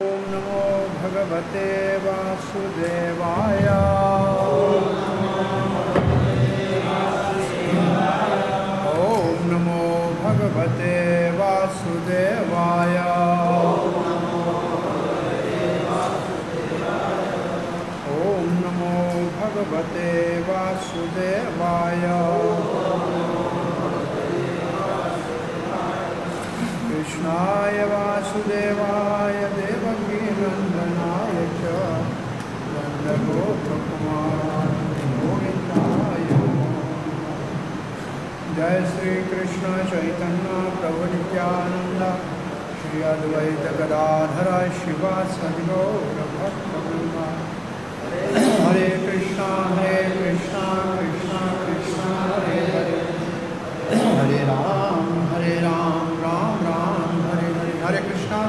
ॐ नमो भगवते वासुदेवाय। ॐ नमो भगवते वासुदेवाय। ॐ नमो भगवते वासुदेवाय। कृष्णाय वासुदेवाय देवकीनन्दनाय च नन्दगोपकुमाराय गोविन्दाय नमो नमः। जय श्री कृष्ण चैतन्य प्रभु नित्यानंद। श्री अद्वैत गदाधर शिवा सद्गौर भक्तवृंद हरे कृष्णा हरे कृष्णा कृष्णा कृष्णा, हरे हरे। हरे राम हरे राम राम हरे हरे हरे कृष्णा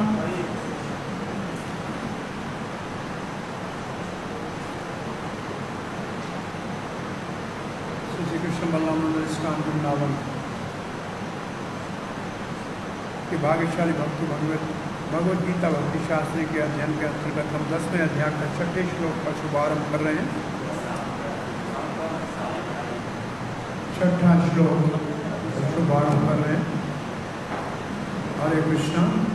इस्कान वृंदावन के भाग्यशाली भक्ति भगवत भगवद गीता भक्ति शास्त्री के अध्ययन के अंतर्गत हम दसवें अध्याय का छठे श्लोक का शुभारंभ कर रहे हैं। छठा श्लोक शुभारंभ कर रहे हैं। हरे कृष्णा।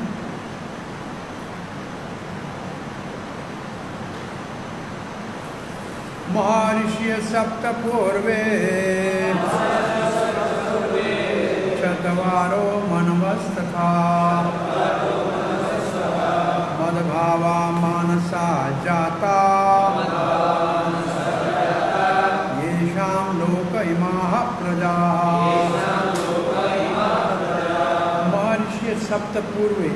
महर्षि सप्त पूर्वे चतवारो मनवस्तथा मदभावा मानसा जाता। येषां लोक इमाः प्रजाः। महर्षि सप्त पूर्वे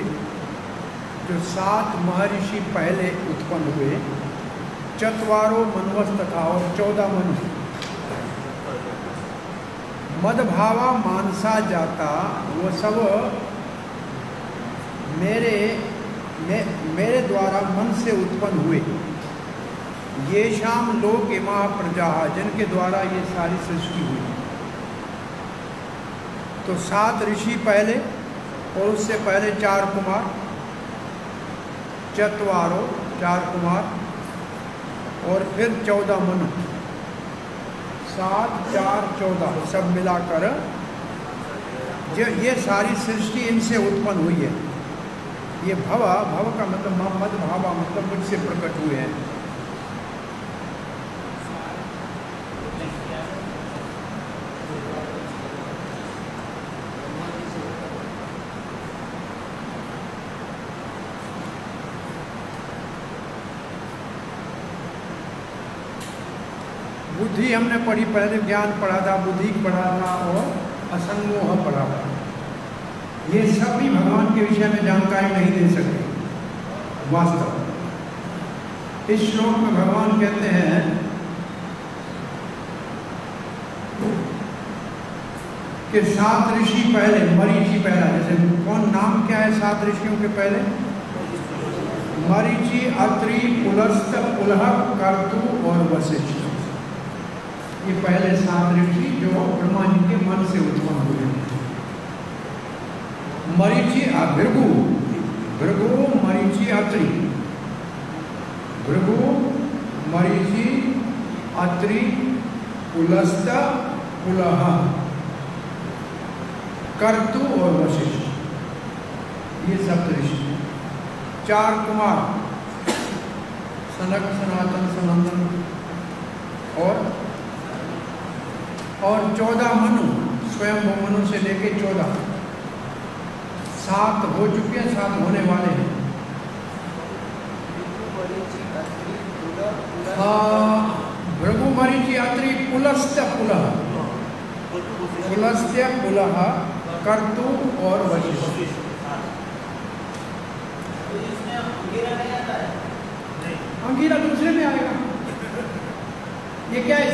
जो सात महर्षि पहले उत्पन्न हुए, चतवारो मनवस्त था और चौदह मनुष्य। मदभावा मानसा जाता वो सब मेरे मे, मेरे द्वारा मन से उत्पन्न हुए। ये शाम लोक इमा प्रजा जिनके द्वारा ये सारी सृष्टि हुई। तो सात ऋषि पहले और उससे पहले चार कुमार चतवारो चार कुमार और फिर चौदह मनु। सात, चार, चौदह, सब मिलाकर ये ये सारी सृष्टि इनसे उत्पन्न हुई है। ये भवा, भव का मतलब मोहम्मद भावा मतलब मुझसे प्रकट हुए हैं बुद्धि हमने पढ़ी, पहले ज्ञान पढ़ा था बुद्धि पढ़ा था और असंगोह पढ़ा था ये सब भी भगवान के विषय में जानकारी नहीं दे सकते। वास्तव इस श्लोक में भगवान कहते हैं, कि सात ऋषि पहले, मरीचि पहला, जैसे कौन नाम क्या है सात ऋषियों के पहले? मरीचि, अत्रि, पुलस्त, पुलह, कर्तु और वशिष्ठ। ये पहले सात ऋषि जो ब्रह्मा जी के मन से उत्पन्न हुए मरीचि भृगु। भृगु मरीचि अत्रि भृगु मरीचि अत्रि पुलस्त पुलह कर्तु और वशिष्ठ। ये सप्त ऋषि चार कुमार। सनक, सनातन, सनंदन और और चौदह मनु स्वयं वो मनु से लेके चौदह। सात हो चुके हैं सात होने वाले हैं। भृगु मरीचि अत्रि पुलस्त पुलह पुलस्त्य पुलह कर्तु और वशिष्ठ। अंगीरा दूसरे में आएगा। ये क्या है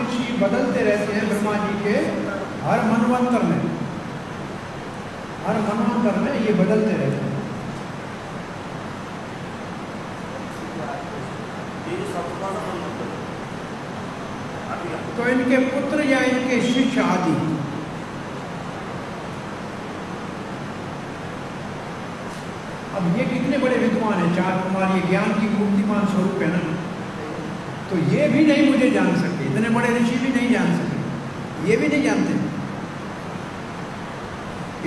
ऋषि बदलते रहते हैं ब्रह्मा जी के? हर मनवंतर में। हर मनवंतर में ये बदलते रहते हैं। तो इनके पुत्र या इनके शिष्य आदि। अब ये कितने बड़े विद्वान है? चार कुमार, ये ज्ञान की मूर्तिमान स्वरूप है ना? तो ये भी नहीं मुझे जान सकते, इतने बड़े ऋषि भी नहीं जान सके ये भी नहीं जानते।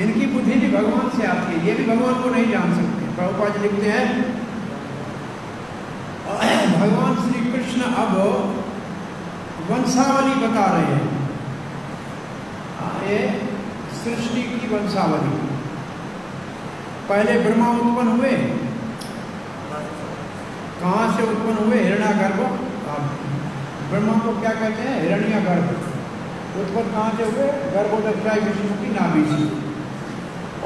इनकी बुद्धि भी भगवान से आती है, ये भी भगवान को नहीं जान सकते। प्रभुपाद लिखते हैं, भगवान श्री कृष्ण अब वंशावली बता रहे हैं। ये सृष्टि की वंशावली। पहले ब्रह्मा उत्पन्न हुए, कहाँ से उत्पन्न हुए? हिरणा गर्भ ब्रह्मा को क्या कहते हैं? हिरण्य गर्भ। उत्पन्न कहाँ से हुए? गर्भोदक्षाई विष्णु की नाभि से।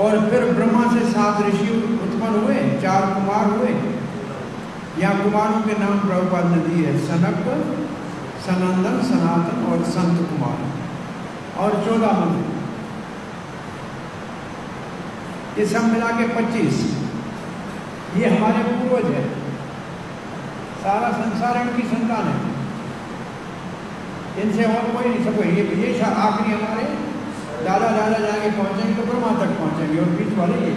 और फिर ब्रह्मा से सात ऋषि उत्पन्न हुए, चार कुमार हुए। यहाँ कुमारों के नाम प्रभुपाद ने दिए सनक, सनंदन, सनातन और संत कुमार। और चौदह मंदिर। ये सब मिला के पच्चीस। ये हमारे पूर्वज है। सारा संसार इनकी संतान है इनसे और कोई नहीं सको। ये ये आखिरी हमारे दादा दादा जाके पहुँचेंगे तो ब्रह्मा तक पहुँचेंगे और बीच वाले ये।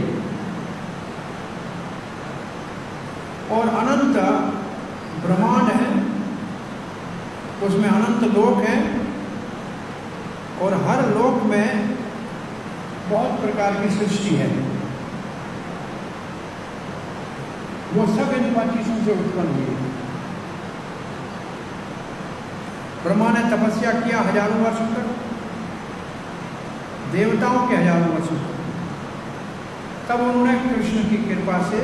और अनंत ब्रह्मांड है। उसमें अनंत लोक है। और हर लोक में बहुत प्रकार की सृष्टि है। वो सब इन पच्चीसों से उत्पन्न हुई ब्रह्मा ने तपस्या किया हज़ारों वर्षों तक। देवताओं के हज़ारों वर्षों तक। तब उन्होंने कृष्ण की कृपा से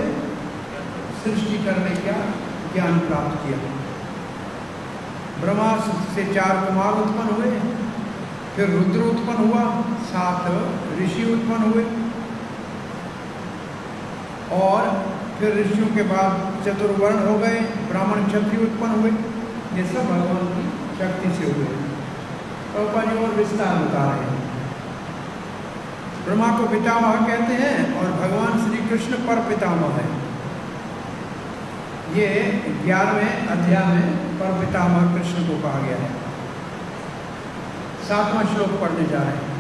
सृष्टि करने का ज्ञान प्राप्त किया। ब्रह्मा से चार कुमार उत्पन्न हुए, फिर रुद्र उत्पन्न हुआ, सात ऋषि उत्पन्न हुए। और फिर ऋषियों के बाद चतुर्वर्ण हो गए, ब्राह्मण क्षत्रिय उत्पन्न हुए। ये सब भगवान की शक्ति से हुए। पापा जी और विस्तार बता रहे। हैं ब्रह्मा को पितामह कहते हैं और भगवान श्री कृष्ण पर पितामह है। ये ग्यारहवें अध्याय में पर पितामह कृष्ण को कहा गया है। सातवां श्लोक पढ़ने जा रहे हैं।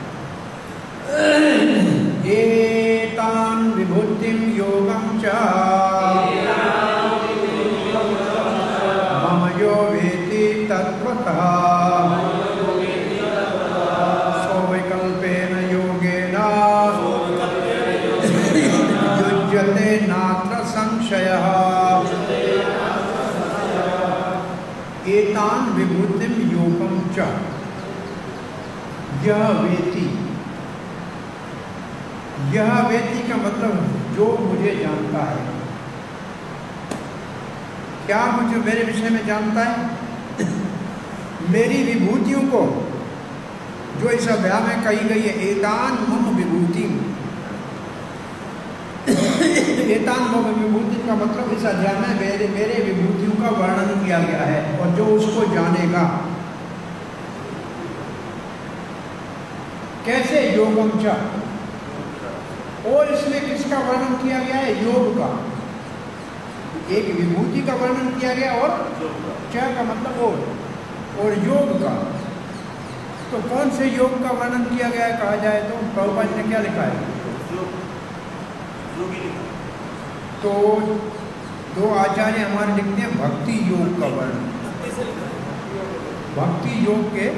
एतान विभूतिम योगम च। तत्वतः स्वविकल्पेन योगेन। नात्र संशयः। एतान योगम च। यह वेति का मतलब जो मुझे जानता है। क्या मुझे मेरे विषय में जानता है? मेरी विभूतियों को जो इस अध्याय में कही गई है एतान मम विभूति। एतान मम विभूति का मतलब इस अध्याय में मेरे मेरे विभूतियों का वर्णन किया गया है और जो उसको जानेगा। कैसे योगम च? और इसमें किसका वर्णन किया गया है? योग का। एक विभूति का वर्णन किया गया और च का मतलब और। और योग का। तो कौन से योग का वर्णन किया गया है? कहा जाए तो प्रभुपाद ने क्या लिखा है? तो दो आचार्य हमारे लिखते हैं भक्ति योग का वर्णन। भक्ति योग के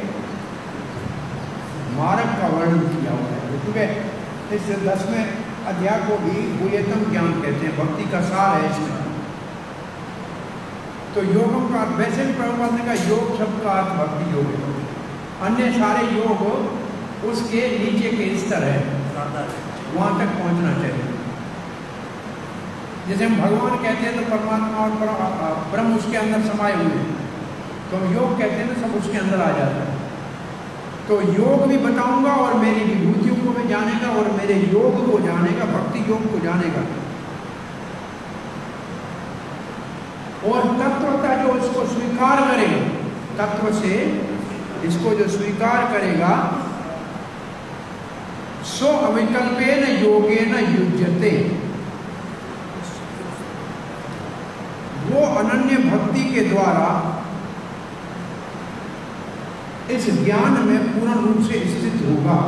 मार्ग का वर्णन किया हुआ है। क्योंकि इस दसवें अध्याय को भी गुह्यतम ज्ञान कहते हैं। भक्ति का सार है इसमें। तो योगों का वैसे भी प्रभुपाद ने कहा योग शब्द का अर्थ भक्ति योग है। अन्य सारे योग उसके नीचे के स्तर है। वहाँ तक पहुँचना चाहिए। जैसे हम भगवान कहते हैं तो परमात्मा और ब्रह्म उसके अंदर समाये हुए हैं। तो हम योग कहते हैं ना सब उसके अंदर आ जाता है। तो योग भी बताऊँगा और मेरी विभूतियों को भी जानेगा और मेरे योग को जानेगा भक्ति योग को जानेगा। और तत्वता जो इसको स्वीकार करेगा, तत्व से इसको जो स्वीकार करेगा, सो अविकल्पेन योगेन युज्यते। वो अनन्य भक्ति के द्वारा इस ज्ञान में पूर्ण रूप से स्थित होगा।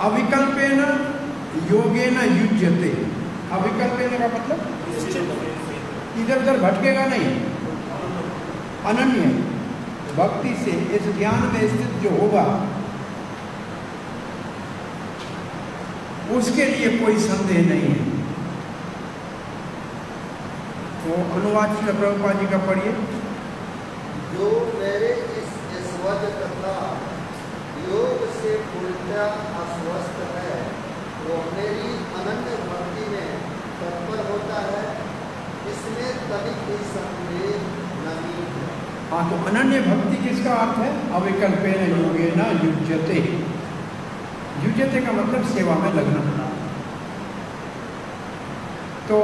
अविकल्पे अविकल्पेन न युजते अविकल्प का मतलब? इधर उधर भटकेगा नहीं। अनन्य, भक्ति से इस ज्ञान में स्थित जो होगा, उसके लिए कोई संदेह नहीं है। तो अनुवाद प्रभुपा जी का पढ़िए। जो मेरे इस स्वज तथा योग से पूर्णतया अस्वस्थ है। वो मेरी अनन्य भक्ति तत्पर होता है, इसमें तनिक भी संदेह नहीं है। तो अनन्य भक्ति किसका अर्थ है? अविकल्पेन योगे न युजते युजते का मतलब सेवा में लगना तो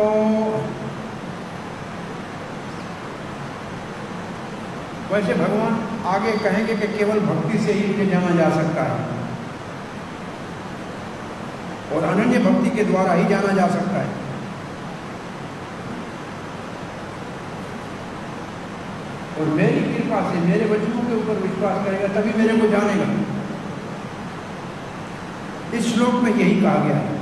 वैसे भगवान आगे कहेंगे कि केवल भक्ति से ही मुझे जाना जा सकता है। और अनन्य भक्ति के द्वारा ही जाना जा सकता है। और मेरी कृपा से, मेरे वचनों के ऊपर विश्वास करेगा, तभी मेरे को जानेगा। इस श्लोक में यही कहा गया है।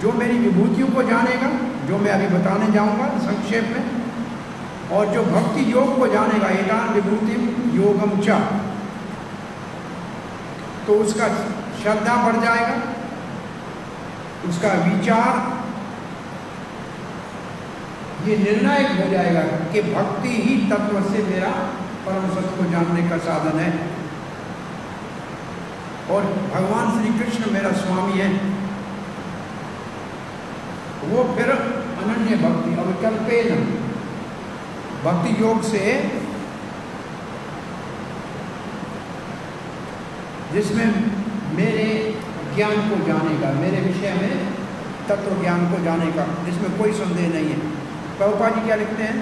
जो मेरी विभूतियों को जानेगा, जो मैं अभी बताने जाऊँगा संक्षेप में, और जो भक्ति योग को जानेगा एकान विभूति योगम च। तो उसका श्रद्धा बढ़ जाएगा, उसका विचार ये निर्णायक हो जाएगा कि भक्ति ही तत्व से मेरा परम सत्य को जानने का साधन है। और भगवान श्री कृष्ण मेरा स्वामी है। वो फिर अनन्य भक्ति अविकल्पे न भक्ति योग से जिसमें मेरे ज्ञान को जानेगा, मेरे विषय में तत्व ज्ञान को जानेगा, जिसमें कोई संदेह नहीं है। प्रभुपा जी क्या लिखते हैं?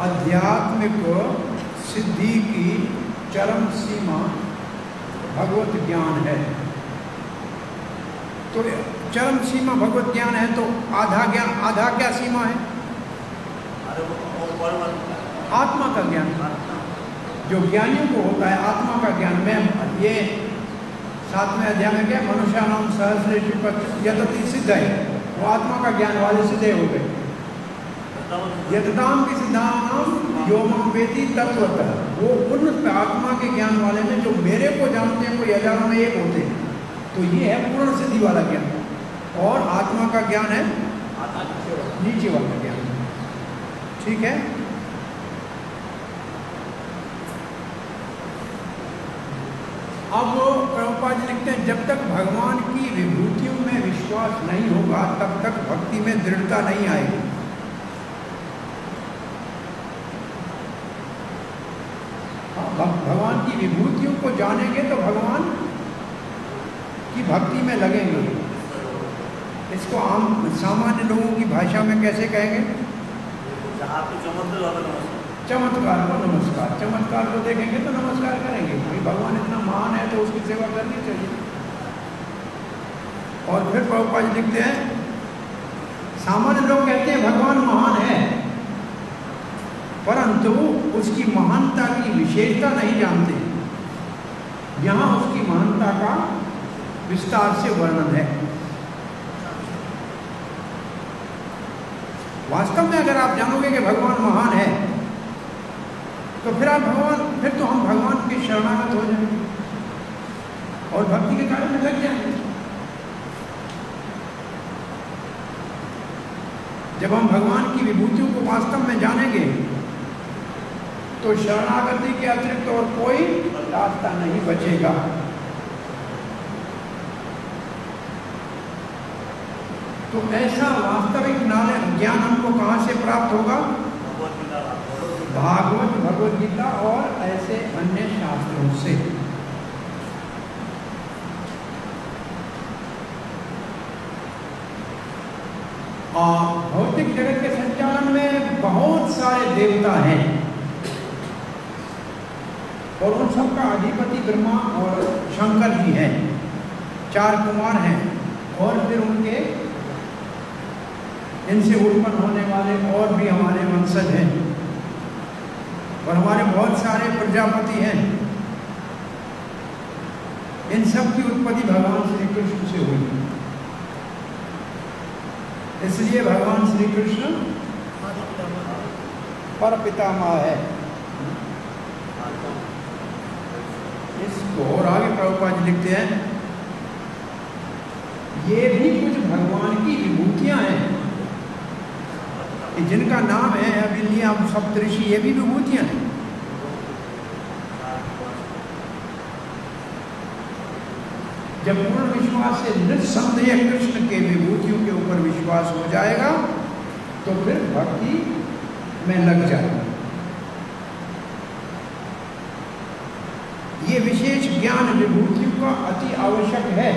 आध्यात्मिक सिद्धि की चरम सीमा भगवत ज्ञान है। तो चरम सीमा भगवत ज्ञान है तो आधा ज्ञान, आधा क्या सीमा है? आत्मा का ज्ञान। जो ज्ञानियों को होता है आत्मा का ज्ञान में ये सातवें अध्याय में क्या मनुष्य नाम सहस्र यदति सिद्ध है वो आत्मा का ज्ञान वाले सिद्धे हो गए। यतताम की सिद्धांत योम वेदी तत्वतः वो उन आत्मा के ज्ञान वाले में जो मेरे को जानते हैं कोई हज़ारों में एक होते हैं। तो ये है पूर्ण सिद्धि वाला ज्ञान। और आत्मा का ज्ञान है? नीचे वाला ज्ञान। ठीक है? अब प्रभुपा जी लिखते हैं, जब तक भगवान की विभूतियों में विश्वास नहीं होगा, तब तक भक्ति में दृढ़ता नहीं आएगी। भगवान की विभूतियों को जानेंगे तो भगवान की भक्ति में लगेंगे। इसको आम सामान्य लोगों की भाषा में कैसे कहेंगे? चमत्कार को नमस्कार। चमत्कार को देखेंगे तो नमस्कार करेंगे। भाई भगवान इतना महान है तो उसकी सेवा करनी चाहिए। और फिर प्रभुपा जी लिखते हैं, सामान्य लोग कहते हैं भगवान महान है, परंतु उसकी महानता की विशेषता नहीं जानते। यहाँ उसकी महानता का विस्तार से वर्णन है। वास्तव में अगर आप जानोगे कि भगवान महान है तो फिर आप भगवान, फिर तो हम भगवान के शरणागत हो जाएँगे। और भक्ति के कारण में लग जाएँगे। जब हम भगवान की विभूतियों को वास्तव में जानेंगे तो शरणागति के अतिरिक्त और कोई रास्ता नहीं बचेगा। तो ऐसा वास्तविक ज्ञान हमको कहाँ से प्राप्त होगा? भागवत, भगवत गीता और ऐसे अन्य शास्त्रों से। भौतिक जगत के संचालन में बहुत सारे देवता हैं। और उन सबका अधिपति ब्रह्मा और शंकर जी हैं। चार कुमार हैं और फिर उनके इनसे उत्पन्न होने वाले और भी हमारे वंशज हैं। और हमारे बहुत सारे प्रजापति हैं। इन सब की उत्पत्ति भगवान श्री कृष्ण से हुई। इसलिए भगवान श्री कृष्ण पर पितामह है। इसको और आगे प्रभुपा जी लिखते हैं, ये भी कुछ भगवान की विभूतियाँ हैं। कि जिनका नाम है हम सप्तऋषि ये भी विभूतियाँ हैं। जब पूर्ण विश्वास से निस्संदेह कृष्ण के विभूतियों के ऊपर विश्वास हो जाएगा तो फिर भक्ति में लग जाएगा। ये विशेष ज्ञान विभूतियों का अति आवश्यक है।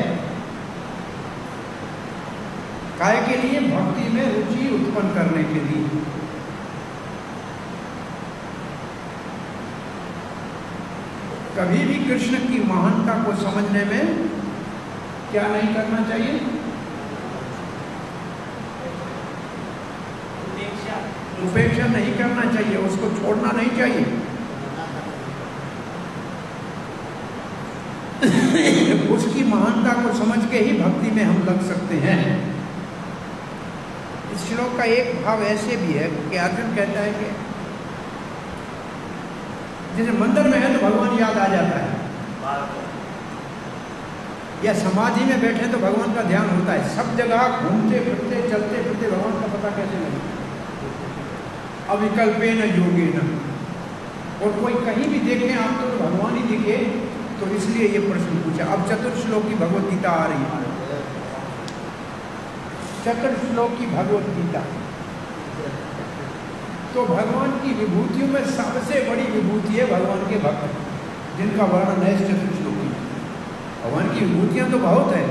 काय के लिए भक्ति में रुचि उत्पन्न करने के लिए। कभी भी कृष्ण की महानता को समझने में क्या नहीं करना चाहिए? उपेक्षा नहीं करना चाहिए उसको छोड़ना नहीं चाहिए। उसकी महानता को समझ के ही भक्ति में हम लग सकते हैं। श्लोक का एक भाव ऐसे भी है कि अर्जुन कहता है कि जैसे मंदिर में है तो भगवान याद आ जाता है। या समाधि में बैठे तो भगवान का ध्यान होता है। सब जगह घूमते, फिरते, चलते, फिरते भगवान का पता कैसे लगे अविकल्पे न, योगे न। और कोई कहीं भी देखे आप तो भगवान ही दिखे तो इसलिए ये प्रश्न पूछा। अब चतुर्थ श्लोक की भगवत गीता आ रही है। चतुर्श्लोक की भगवत गीता। तो भगवान की विभूतियों में सबसे बड़ी विभूति है भगवान के भक्त, जिनका वर्णन है चतुर्श्लोकी भगवान की विभूतियाँ तो बहुत है,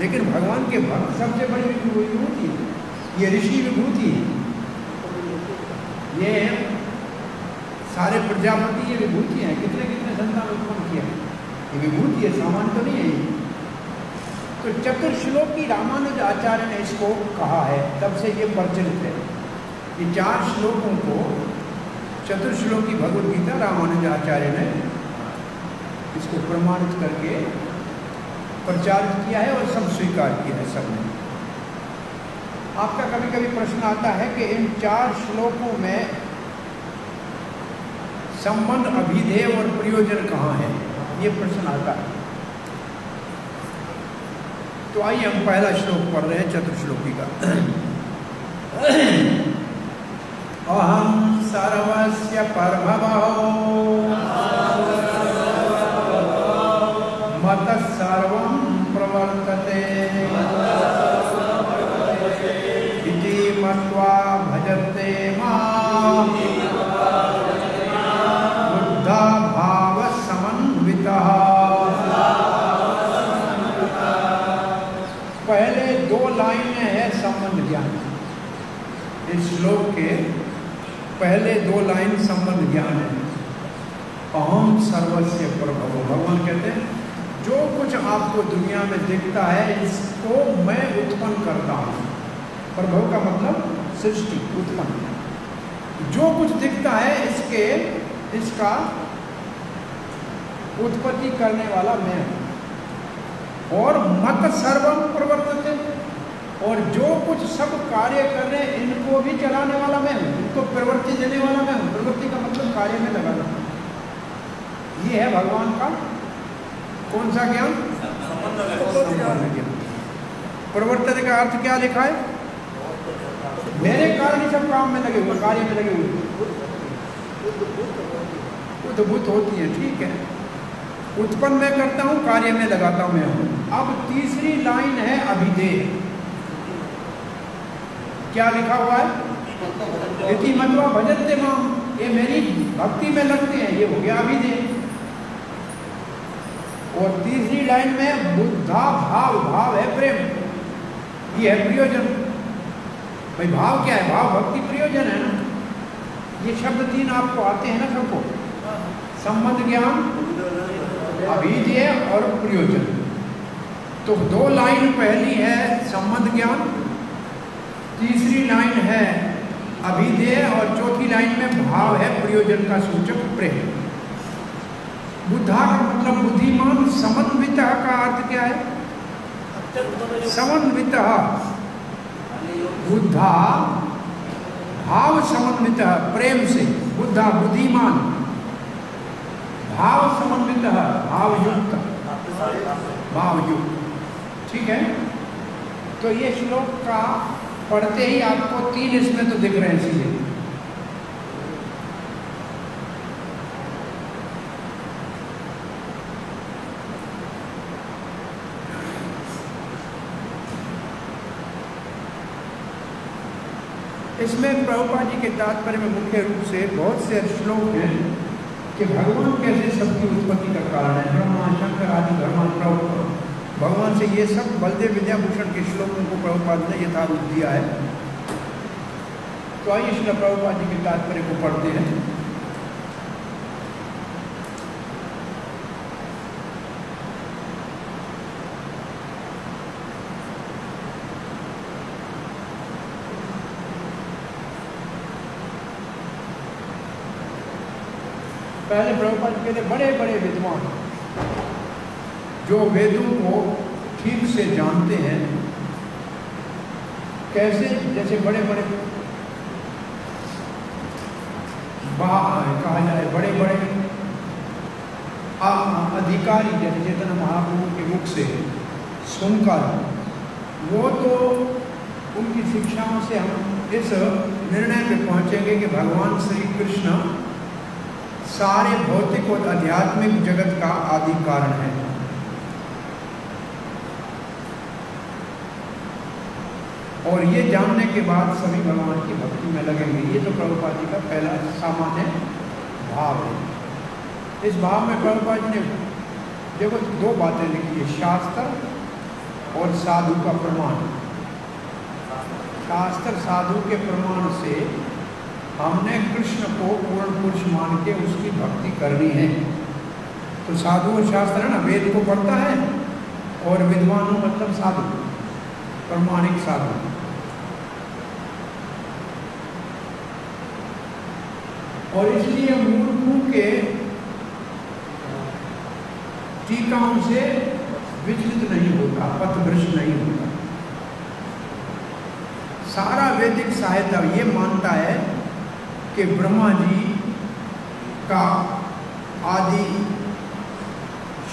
लेकिन भगवान के भक्त सबसे बड़ी विभूति है ये ऋषि विभूति है। ये सारे प्रजापति, ये विभूति हैं। कितने कितने संतान उत्पन्न किया ये विभूति है सामान तो नहीं है तो चतुर्श्लोक रामानुज आचार्य ने इसको कहा है। तब से ये प्रचलित है। ये चार श्लोकों को चतुर्श्लोक की भगवद गीता रामानुज आचार्य ने इसको प्रमाणित करके प्रचारित किया है और सब स्वीकार किया है सबने आपका कभी कभी प्रश्न आता है कि इन चार श्लोकों में संबंध, अभिधेय और प्रयोजन कहाँ है? ये प्रश्न आता है। तो आइए हम पहला श्लोक पढ़ रहे हैं चतुर्श्लोकी का। अहम सर्वस्य परभव श्लोक के पहले दो लाइन संबंध ज्ञान है। अहम सर्वस्व प्रभव, भगवान कहते हैं, जो कुछ आपको दुनिया में दिखता है, इसको मैं उत्पन्न करता हूँ। प्रभव का मतलब सृष्टि, उत्पन्न। जो कुछ दिखता है, इसके, इसका उत्पत्ति करने वाला मैं और मत सर्वम प्रवर्तित। और जो कुछ सब कार्य कर रहे हैं इनको भी चलाने वाला मैं हूँ इनको प्रवृत्ति देने वाला मैं हूँ। प्रवृत्ति का मतलब कार्य में लगाना ये है भगवान का कौन सा ज्ञान? प्रवर्तन का अर्थ क्या लिखा है? मेरे कारण ही सब काम में लगे हुए कार्य में लगे हुए। उद्भूत होती है ठीक है। उत्पन्न मैं करता हूँ कार्य में लगाता हूँ मैं हूँ। अब तीसरी लाइन है अभिधेय। क्या लिखा हुआ है? यदि मतवा भजते माम ये मेरी भक्ति में लगते हैं, ये हो गया अभिधेय। और तीसरी लाइन में, बुद्धा भाव भाव है प्रेम। ये है प्रयोजन। भाई, भाव क्या है? भाव भक्ति प्रयोजन है ना? ये शब्द तीन आपको आते हैं ना सबको? संबंध ज्ञान, अभिधेय और प्रयोजन। तो दो लाइन पहली है संबंध ज्ञान तीसरी लाइन है अभिधेय और चौथी लाइन में भाव है प्रयोजन का सूचक प्रेम। बुद्धा का मतलब बुद्धिमान, समन्वित का अर्थ क्या है? समन्वित। बुद्धा भाव समन्वित, प्रेम से। बुद्धा बुद्धिमान। भाव समन्वित, भावयुक्त। भावयुक्त। ठीक है? तो ये श्लोक का पढ़ते ही आपको तीन इसमें तो दिख रहे हैं सीधे इसमें प्रभुपा जी के तात्पर्य में मुख्य रूप से बहुत से श्लोक हैं कि भगवान कैसे सबकी उत्पत्ति का कारण है। ब्रह्मा, शंकर आदि धर्मा प्रभु भगवान से ये सब बलदेव विद्याभूषण के श्लोकों को प्रभुपाद ने यथारूप दिया है। तो आइए श्री प्रभुपाद जी के तात्पर्य को पढ़ते हैं। पहले प्रभुपाद कहते बड़े बड़े जो वेदों को ठीक से जानते हैं, कैसे जैसे बड़े बड़े कहा जाए बड़े बड़े आ- अधिकारी जैसे चेतन महाप्रभु के मुख से सुनकर, वो तो उनकी शिक्षाओं से हम इस निर्णय पे पहुँचेंगे कि भगवान श्री कृष्ण सारे भौतिक और आध्यात्मिक जगत का आदि कारण है। और ये जानने के बाद सभी भगवान की भक्ति में लगेंगे ये तो प्रभुपाद जी का पहला सामान्य भाव है। इस भाव में प्रभुपाद जी ने देखो दो बातें लिखी है, शास्त्र और साधु का प्रमाण। शास्त्र साधु के प्रमाण से हमने कृष्ण को पूर्ण पुरुष मान के उसकी भक्ति करनी है। तो साधु और शास्त्र है ना, वेद को पढ़ता है और विद्वानों मतलब साधु, प्रमाणिक साधु। और इसलिए मूर्खों के टीकाओं से विचलित नहीं होता, पथभ्रष्ट नहीं होता। सारा वैदिक साहित्य ये मानता है कि ब्रह्मा जी का आदि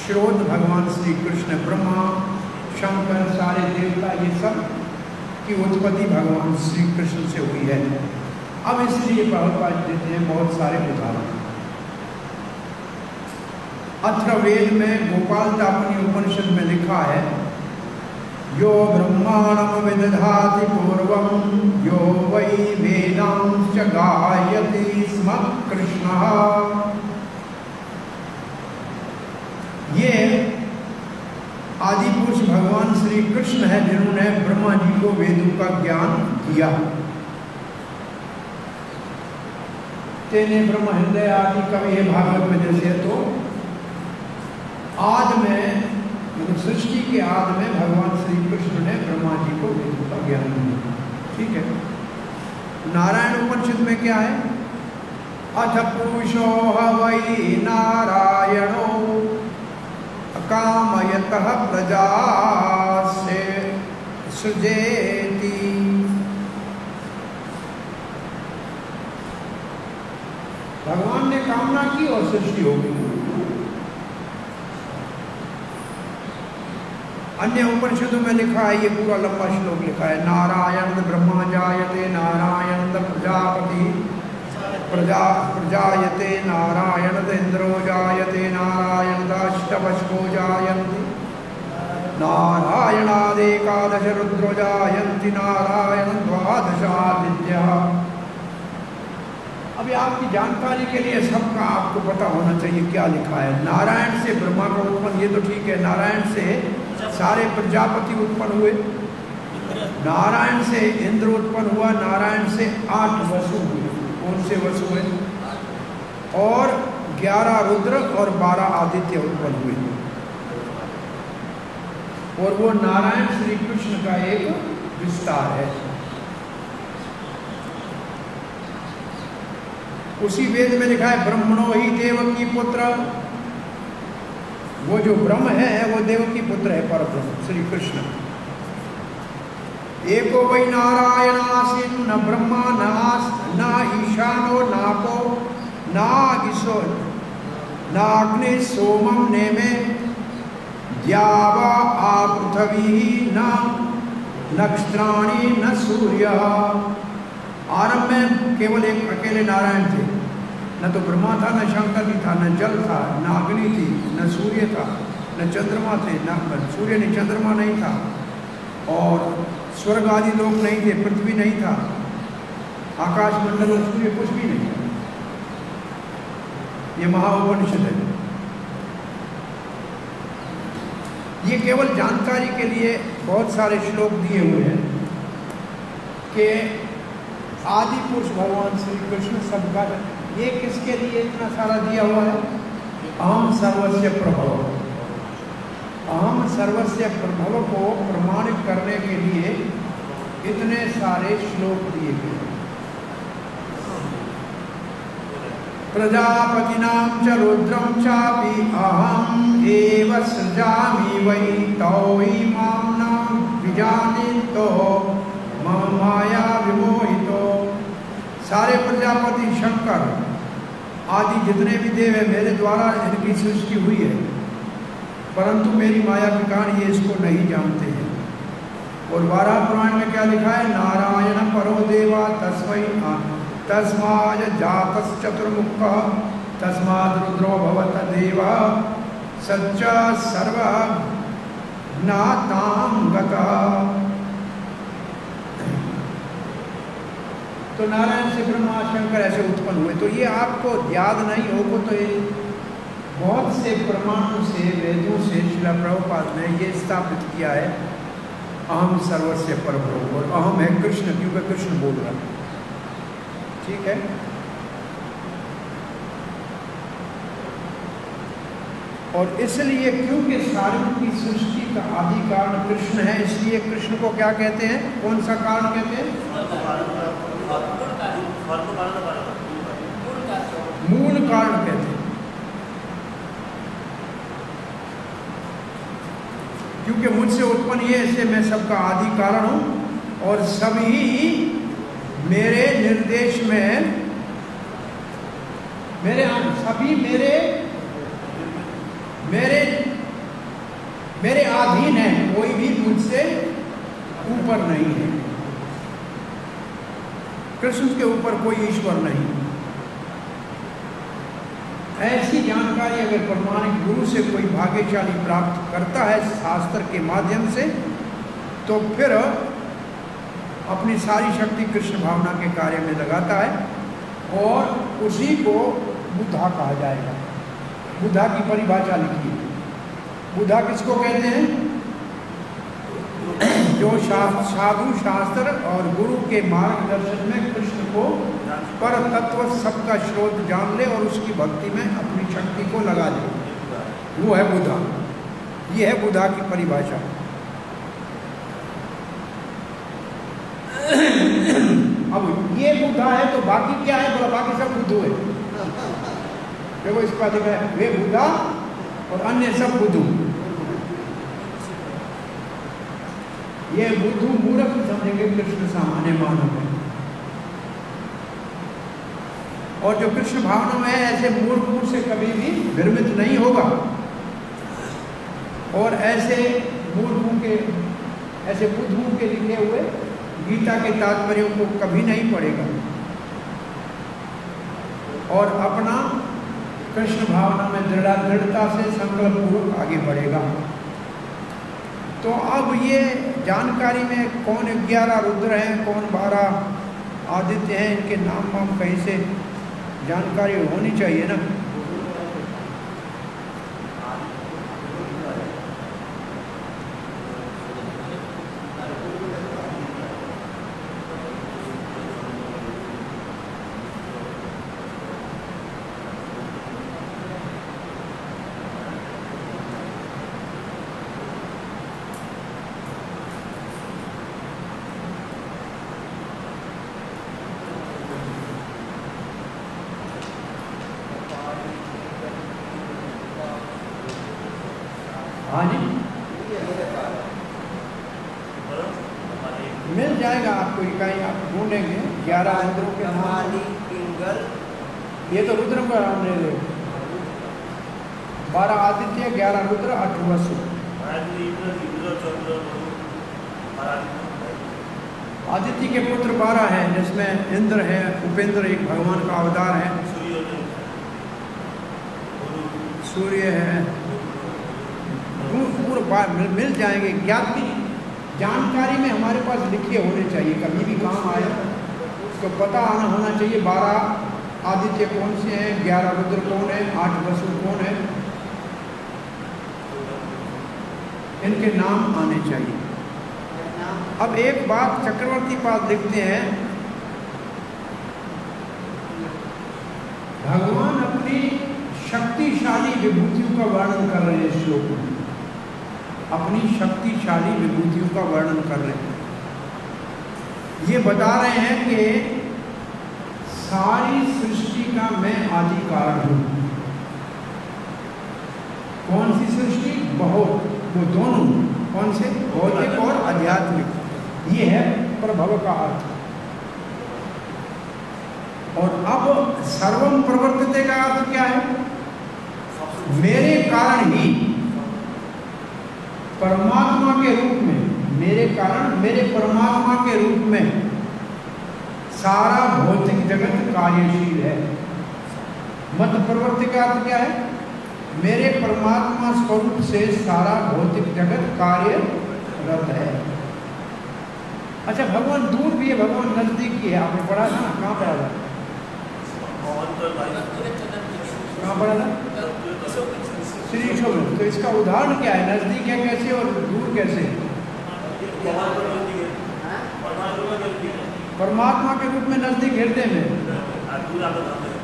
श्रोत भगवान श्री कृष्ण, ब्रह्मा, शंकर, सारे देवता, ये सब की उत्पत्ति भगवान श्री कृष्ण से हुई है। अब इसलिए प्रभुपाद देते हैं बहुत सारे उदाहरण अथर्वेद में गोपालतापनी उपनिषद में लिखा है, यो विदधाति यो वै वेदांश गायति स्म कृष्ण। ये आदि पुरुष भगवान श्री कृष्ण है जिन्होंने ब्रह्मा जी को वेदों का ज्ञान दिया तेने ब्रह्म हृदय आदि कवि है भागवत में जैसे तो आद में मतलब सृष्टि के आद में भगवान श्री कृष्ण ने ब्रह्मा जी को का ज्ञान दिया। ठीक है? नारायण उपनिषद में क्या है? अथ पुरुषो हई नारायणो कामयत प्रजा से सृजेति। कामना की और सृष्टि हो गई अन्य उपनिषदों में लिखा है, ये पूरा लंबा श्लोक लिखा है, नारायण ब्रह्मा जायते नारायण प्रजापति, प्रजा, प्रजायते नारायण इंद्रो जायते नारायण अष्टवशो जायन्ति, नारायणादेकादश रुद्रो जायन्ति, नारायण द्वादशादित्य अभी आपकी जानकारी के लिए सबका आपको पता होना चाहिए क्या लिखा है। नारायण से ब्रह्मा का उत्पन्न, ये तो ठीक है, नारायण से सारे प्रजापति उत्पन्न हुए। नारायण से इंद्र उत्पन्न हुआ, नारायण से आठ वसु हुए। कौन से वसु हुए? और ग्यारह रुद्र और बारह आदित्य उत्पन्न हुए। और वो नारायण श्री कृष्ण का एक विस्तार है। उसी वेद में लिखा है, ब्रह्मणो ही देव की पुत्र वो जो ब्रह्म है, वो देव की पुत्र है पर ब्रह्म श्री कृष्ण। एको वै नारायणासीन, न ब्रह्मा, न न ईशानो नाको नागिसो नाग्नि सोमम नेमे द्यावा आ पृथ्वी न, नक्षत्राणी न सूर्य। आरंभ में केवल एक अकेले नारायण थे। न तो ब्रह्मा था, न शंकर भी था, न जल था, न अग्नि थी, न सूर्य था, न चंद्रमा थे, न सूर्य ने चंद्रमा नहीं था और स्वर्ग आदि लोग नहीं थे, पृथ्वी नहीं था। आकाश मंडल और सूर्य कुछ भी नहीं था। ये महाउपनिषद है। ये केवल जानकारी के लिए बहुत सारे श्लोक दिए हुए हैं कि आदि पुरुष भगवान श्री कृष्ण सबका ये किसके लिए इतना सारा दिया हुआ है? अहम सर्वस्व प्रभव। अहम सर्वस्व प्रभव को प्रमाणित करने के लिए इतने सारे श्लोक दिए गए प्रजापतिनां च रुद्रं चापि अहम् एव सृजामि वै, तौ इमां न विजानीतो मम माया विमोहितो। सारे प्रजापति शंकर आदि जितने भी देव हैं, मेरे द्वारा इनकी सृष्टि हुई है। परंतु मेरी माया के कारण ये इसको नहीं जानते हैं। और बारह पुराण में क्या लिखा है? नारायण परो देवा तस्मय तस्माज जातश्चतुर्मुख तस्माद रुद्रो भवत देव, सच्च सर्व ज्ञाताम गता। तो नारायण से ब्रह्मा शंकर ऐसे उत्पन्न हुए। तो ये आपको याद नहीं होगा तो ये बहुत से प्रमाणों से, वेदों से, शिला प्रभुपाद ने ये स्थापित किया है। अहम सर्वस्व पर और अहम है कृष्ण, क्योंकि कृष्ण बोल रहा है। ठीक है? और इसलिए क्योंकि सारों की सृष्टि का आदि कारण कृष्ण है, इसलिए कृष्ण को क्या कहते हैं? कौन सा कारण कहते हैं? मूल कारण कहते हैं। क्योंकि मुझसे उत्पन्न ये ऐसे मैं सबका आदि कारण हूँ और सभी मेरे निर्देश में, मेरे सभी मेरे मेरे मेरे अधीन है, कोई भी मुझसे ऊपर नहीं है। कृष्ण के ऊपर कोई ईश्वर नहीं। ऐसी जानकारी अगर प्रमाणिक गुरु से कोई भाग्यशाली प्राप्त करता है शास्त्र के माध्यम से तो फिर अपनी सारी शक्ति कृष्ण भावना के कार्य में लगाता है और उसी को बुद्धा कहा जाएगा। बुद्धा की परिभाषा लिखी है। बुद्धा किसको कहते हैं? जो साधु शास्त्र और गुरु के मार्गदर्शन में कृष्ण को पर तत्व सबका स्रोत जान ले और उसकी भक्ति में अपनी शक्ति को लगा दे वो है बुद्धा ये है बुद्धा की परिभाषा। अब ये बुधा है तो बाकी क्या है? बोला, बाकी सब बुद्धू है। देखो इस है? वे बुद्धा और अन्य सब बुद्धू ये बुद्धू मूर्ख समझेंगे कृष्ण सामान्य मानव है। और जो कृष्ण भावना में ऐसे मूर्ख मूर्ख से कभी भी भ्रमित नहीं होगा। और ऐसे मूर्खों के, ऐसे बुद्धों के लिखे हुए गीता के तात्पर्यों को कभी नहीं पढ़ेगा। और अपना कृष्ण भावना में दृढ़ा, दृढ़ता से संकल्प पूर्वक आगे बढ़ेगा। तो अब ये जानकारी में कौन ग्यारह रुद्र हैं, कौन बारह आदित्य हैं, इनके नाम वाम कहीं से जानकारी होनी चाहिए ना? बारह आदित्य ग्यारह रुद्र आठ वसु आदित्य के पुत्र बारह हैं जिसमें इंद्र है उपेंद्र एक भगवान का अवतार है। सूर्य है। मिल, जाएँगे। ज्ञात जानकारी में हमारे पास लिखे होने चाहिए। कभी भी काम आए तो पता आना होना चाहिए बारह आदित्य कौन से हैं ग्यारह रुद्र कौन है आठ वसु कौन है। इनके नाम आने चाहिए। अब एक बात चक्रवर्ती पाद लिखते हैं। भगवान अपनी शक्तिशाली विभूतियों का वर्णन कर रहे हैं श्लोक में। अपनी शक्तिशाली विभूतियों का वर्णन कर रहे हैं। ये बता रहे हैं कि सारी सृष्टि का मैं आदि कारण हूँ। कौन सी सृष्टि? बहुत। वो दोनों कौन से? भौतिक और आध्यात्मिक। ये है प्रभव का अर्थ। और अब सर्वम प्रवर्तते का अर्थ क्या है? मेरे कारण ही परमात्मा के रूप में, मेरे कारण मेरे परमात्मा के रूप में सारा भौतिक जगत कार्यशील है। मत प्रवृत्ति का अर्थ क्या है? मेरे परमात्मा स्वरूप से सारा भौतिक जगत कार्यरत है। अच्छा भगवान दूर भी है, भगवान नज़दीक ही है। आपने पढ़ा था कहाँ पढ़ा था? कहाँ पढ़ा था? श्री शोभ तो इसका उदाहरण क्या है? नज़दीक है कैसे और दूर कैसे? परमात्मा के रूप में नज़दीक हृदय में।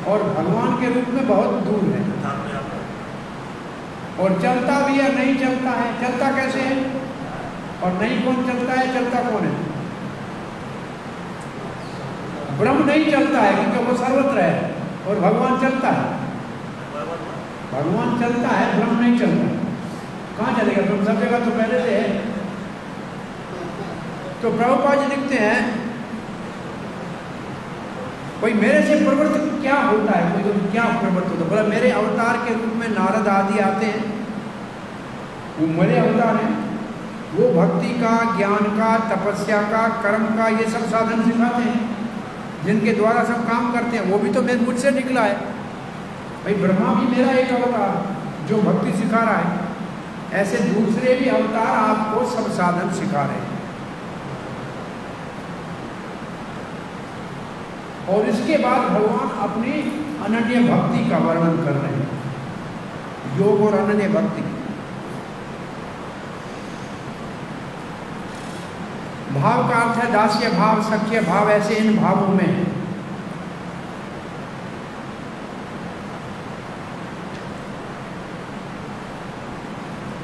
और भगवान के रूप में बहुत दूर है। और चलता भी है, नहीं चलता है, चलता कैसे है? और नहीं कौन चलता है, चलता कौन है? ब्रह्म नहीं चलता है, क्योंकि वो सर्वत्र है, और भगवान चलता है। भगवान चलता है, ब्रह्म नहीं चलता। कहाँ चलेगा ब्रह्म? सब जगह तो पहले से है। तो प्रभुपा जी लिखते हैं भाई, मेरे से प्रवृत्त क्या होता है? कोई तो क्या प्रवृत्त होता है? बोला, मेरे अवतार के रूप में नारद आदि आते हैं। वो मेरे अवतार हैं। वो भक्ति का, ज्ञान का, तपस्या का, कर्म का, ये सब साधन सिखाते हैं। जिनके द्वारा सब काम करते हैं, वो भी तो मेरे मुझसे निकला है। भाई, ब्रह्मा भी मेरा एक अवतार जो भक्ति सिखा रहा है। ऐसे दूसरे भी अवतार आपको सब साधन सिखा रहे हैं। और इसके बाद भगवान अपनी अनन्य भक्ति का वर्णन कर रहे हैं। योग और अनन्य भक्ति। भाव का अर्थ है दास्य भाव, सख्य भाव, ऐसे इन भावों में।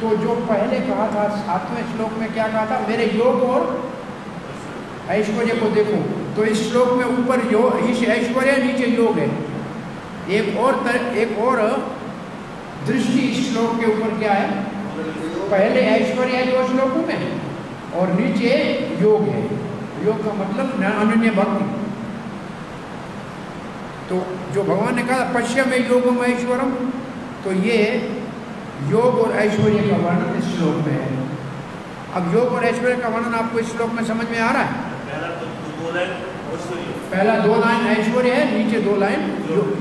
तो जो पहले कहा था, सातवें श्लोक में क्या कहा था? मेरे योग और ऐश्वर्य को देखो। तो इस श्लोक में ऊपर योग ऐश्वर्य नीचे योग है। एक और तर, एक और दृष्टि इस श्लोक के ऊपर क्या है? पहले ऐश्वर्य है दो श्लोकों में और नीचे योग है। योग का मतलब अनन्य भक्ति। तो जो भगवान ने कहा पश्चिम में योगम ऐश्वरम तो ये योग और ऐश्वर्य का वर्णन इस श्लोक में है। अब योग और ऐश्वर्य का वर्णन आपको इस श्लोक में समझ में आ रहा है? पहला दो लाइन ऐश्वर्य है, नीचे दो लाइन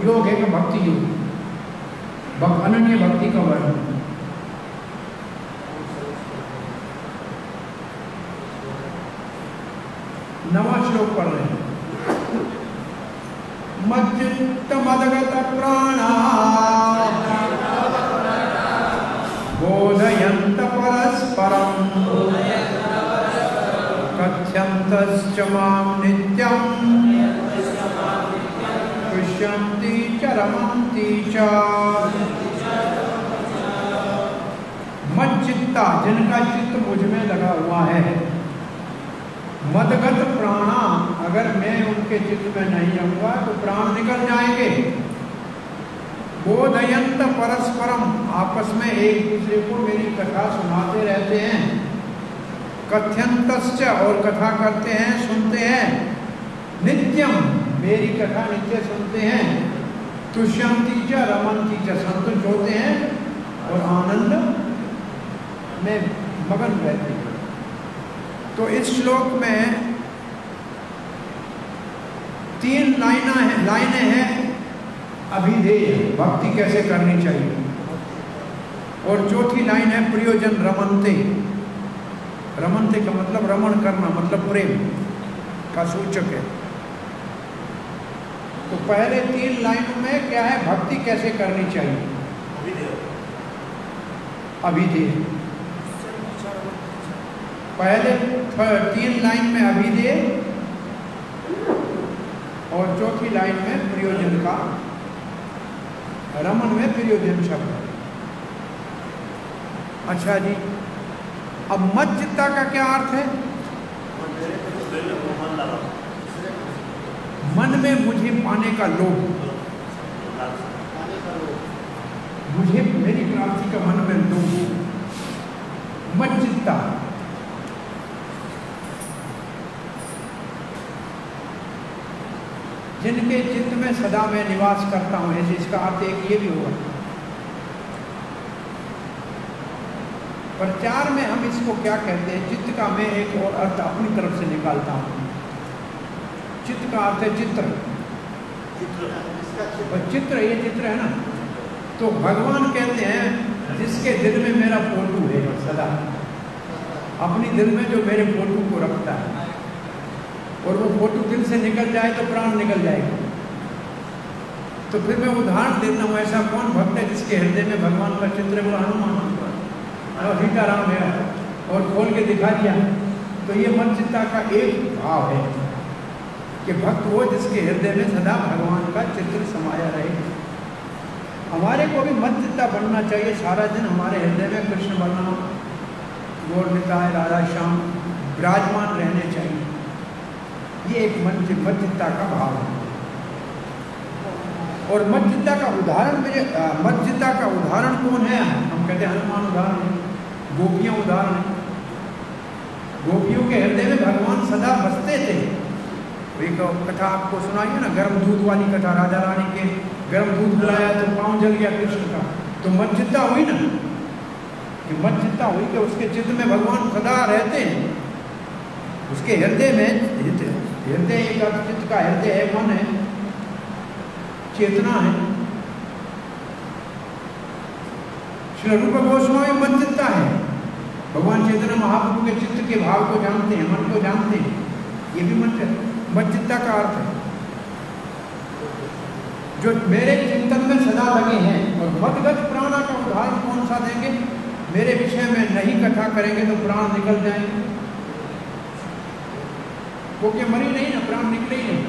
योग है भक्ति योग। अनन्य भक्ति का वर्णन। नवा श्लोक पढ़ रहे हैं। मज्जित मदगत प्राणा। बोधयन्त परस्परम् नित्यं। पश्यन्ति च रमन्ति च। मज्जित्ता जिनका चित्त मुझमें लगा हुआ है। मदगत प्राणा, अगर मैं उनके चित्त में नहीं रहूँगा तो प्राण निकल जाएँगे। बोधयंत परस्परम, आपस में एक दूसरे को मेरी कथा कथ्यंतश्च और कथा करते हैं, सुनते हैं। नित्यम मेरी कथा नित्य सुनते हैं। तुष्यंती च, रमंती च संतुष्ट होते हैं और आनंद में मगन रहते हैं। तो इस श्लोक में तीन लाइना है, लाइनें हैं, अभिधेय, भक्ति कैसे करनी चाहिए? और चौथी लाइन है, प्रयोजन रमनते। रमनते का मतलब रमण करना मतलब प्रेम का सूचक है। तो पहले तीन लाइनों में क्या है? भक्ति कैसे करनी चाहिए? अभिधेय। पहले तीन लाइन में अभिधेय और चौथी लाइन में प्रयोजन का। रमन में प्रयोजन शब्द। अच्छा जी अब मज्जिता का क्या अर्थ है? मन में मुझे पाने का लोभ। मुझे मेरी प्राप्ति का मन में लोभ। मज्जिता जिनके चित्त में सदा मैं निवास करता हूँ, ऐसे इसका अर्थ एक ये भी होगा। प्रचार में हम इसको क्या कहते हैं? चित्त का मैं एक और अर्थ अपनी तरफ़ से निकालता हूँ। चित्त का अर्थ है चित्र। चित्र ये चित्र है ना? तो भगवान कहते हैं, जिसके दिल में मेरा फ़ोटो है सदा, अपनी दिल में जो मेरे फ़ोटो को रखता है, और वो फ़ोटो दिल से निकल जाए तो प्राण निकल जाएगा। तो फिर मैं उदाहरण देता हूँ, ऐसा कौन भक्त है जिसके हृदय में भगवान का चित्र है, वो हनुमान सीताराम है और खोल के दिखा दिया। तो ये मन चिंता का एक भाव है कि भक्त वो जिसके हृदय में सदा भगवान का चित्र समाया रहे। हमारे को भी मत चिंता बनना चाहिए। सारा दिन हमारे हृदय में कृष्ण बलराम गौर निताय, राधा श्याम विराजमान रहने चाहिए। ये एक मन मज्जिता का भाव है। और मज्जिता का उदाहरण मेरे मज्जिता का उदाहरण कौन है? हम कहते हैं हनुमान उदाहरण। है गोपियाँ उदाहरण। है गोपियों के हृदय में भगवान सदा बसते थे। एक कथा आपको सुनाइए ना, गर्म दूध वाली कथा, राजा रानी के गर्म दूध पिलाया तो पाँव जल गया कृष्ण का। तो मज्जिता हुई ना? कि चिंता हुई कि उसके चित्त में भगवान सदा रहते हैं। उसके हृदय में हृदय एक चित्त का हृदय है, मन है, चेतना है। श्री रूप गोस्वामी, मन चित्ता है। भगवान चेतना महाप्रभु के चित्त के भाव को जानते हैं, मन को जानते हैं। ये भी मन मज्जिता का अर्थ है। जो मेरे चिंतन में सदा लगे हैं और मदगत प्राणा का उदाहरण कौन सा देंगे? मेरे विषय में नहीं कथा करेंगे तो प्राण निकल जाएँगे। वो मरी नहीं ना, प्राण निकले ही नहीं।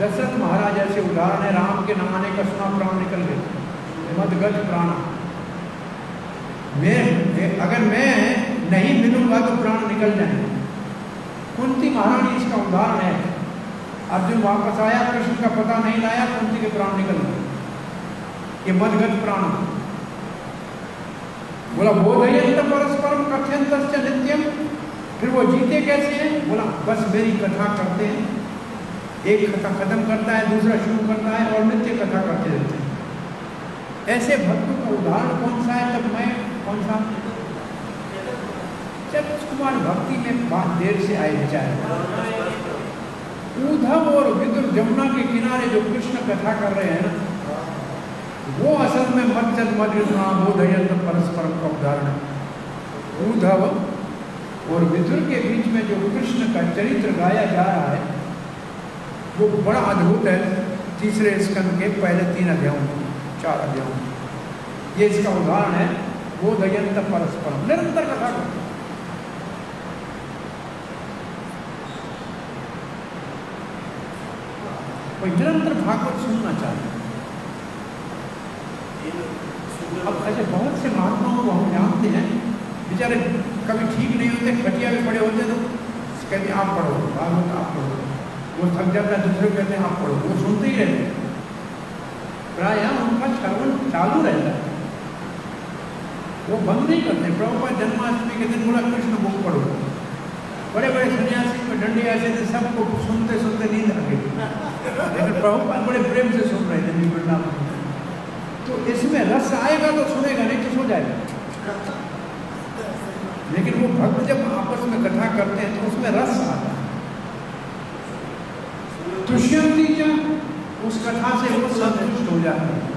दशरथ महाराज ऐसे उदाहरण है, राम के नमाने का सुना प्राण निकल गए। मदगत प्राणा मैं अगर मैं नहीं मिलूँगा तो प्राण निकल जाएँगे। कुंती महारानी इसका उदाहरण है। अर्जुन वापस आया, कृष्ण का पता नहीं लाया, कुंती के प्राण निकल गए। ये मदगत प्राण। बोला बोधयंत परस्परम कथ्यंत नित्यम फिर वो जीते कैसे हैं? बोला, बस मेरी कथा करते हैं। एक कथा खत्म करता है, दूसरा शुरू करता है और नित्य कथा करते रहते हैं। ऐसे भक्तों का उदाहरण कौन सा है तब मैं कौन सा? जब कुमार भक्ति में बात देर से आए बेचारे। उद्धव और विदुर जमुना के किनारे जो कृष्ण कथा कर रहे हैं वो असल में मज्जत मजमा बोधयंत परस्पर का उदाहरण उद्धव और विदुर के बीच में जो कृष्ण का चरित्र गाया जा रहा है, वो बड़ा अद्भुत है। तीसरे स्कंद के पहले तीन अध्यायों चार अध्यायों ये इसका उदाहरण है। वो दयंत परस्पर निरंतर कथा करते कोई निरंतर भागवत सुनना चाहिए अब ऐसे बहुत से महात्माओं को हम जानते हैं बेचारे कभी ठीक नहीं होते खटिया में पड़े होते तो कहते आप पढ़ो भागवत आप पढ़ो वो थक जाता है दूसरे कहते हैं आप पढ़ो वो सुनते ही रहते प्राय उनका श्रवण चालू रहता है वो भंग नहीं करते, प्रभुपाद जन्माष्टमी के दिन बोला कृष्ण बुक पढ़ो बड़े बड़े सन्यासी में डंडे ऐसे थे, सबको सुनते सुनते नींद आ गई। लेकिन प्रभुपाद बड़े प्रेम से सुन रहे थे वृंदावन तो इसमें रस आएगा तो सुनेगा, नहीं तो सो जाएगा। लेकिन वो भक्त जब आपस में कथा करते हैं तो उसमें रस आता है। तुष्यंती जब उस कथा से वो संतुष्ट हो जाते हैं।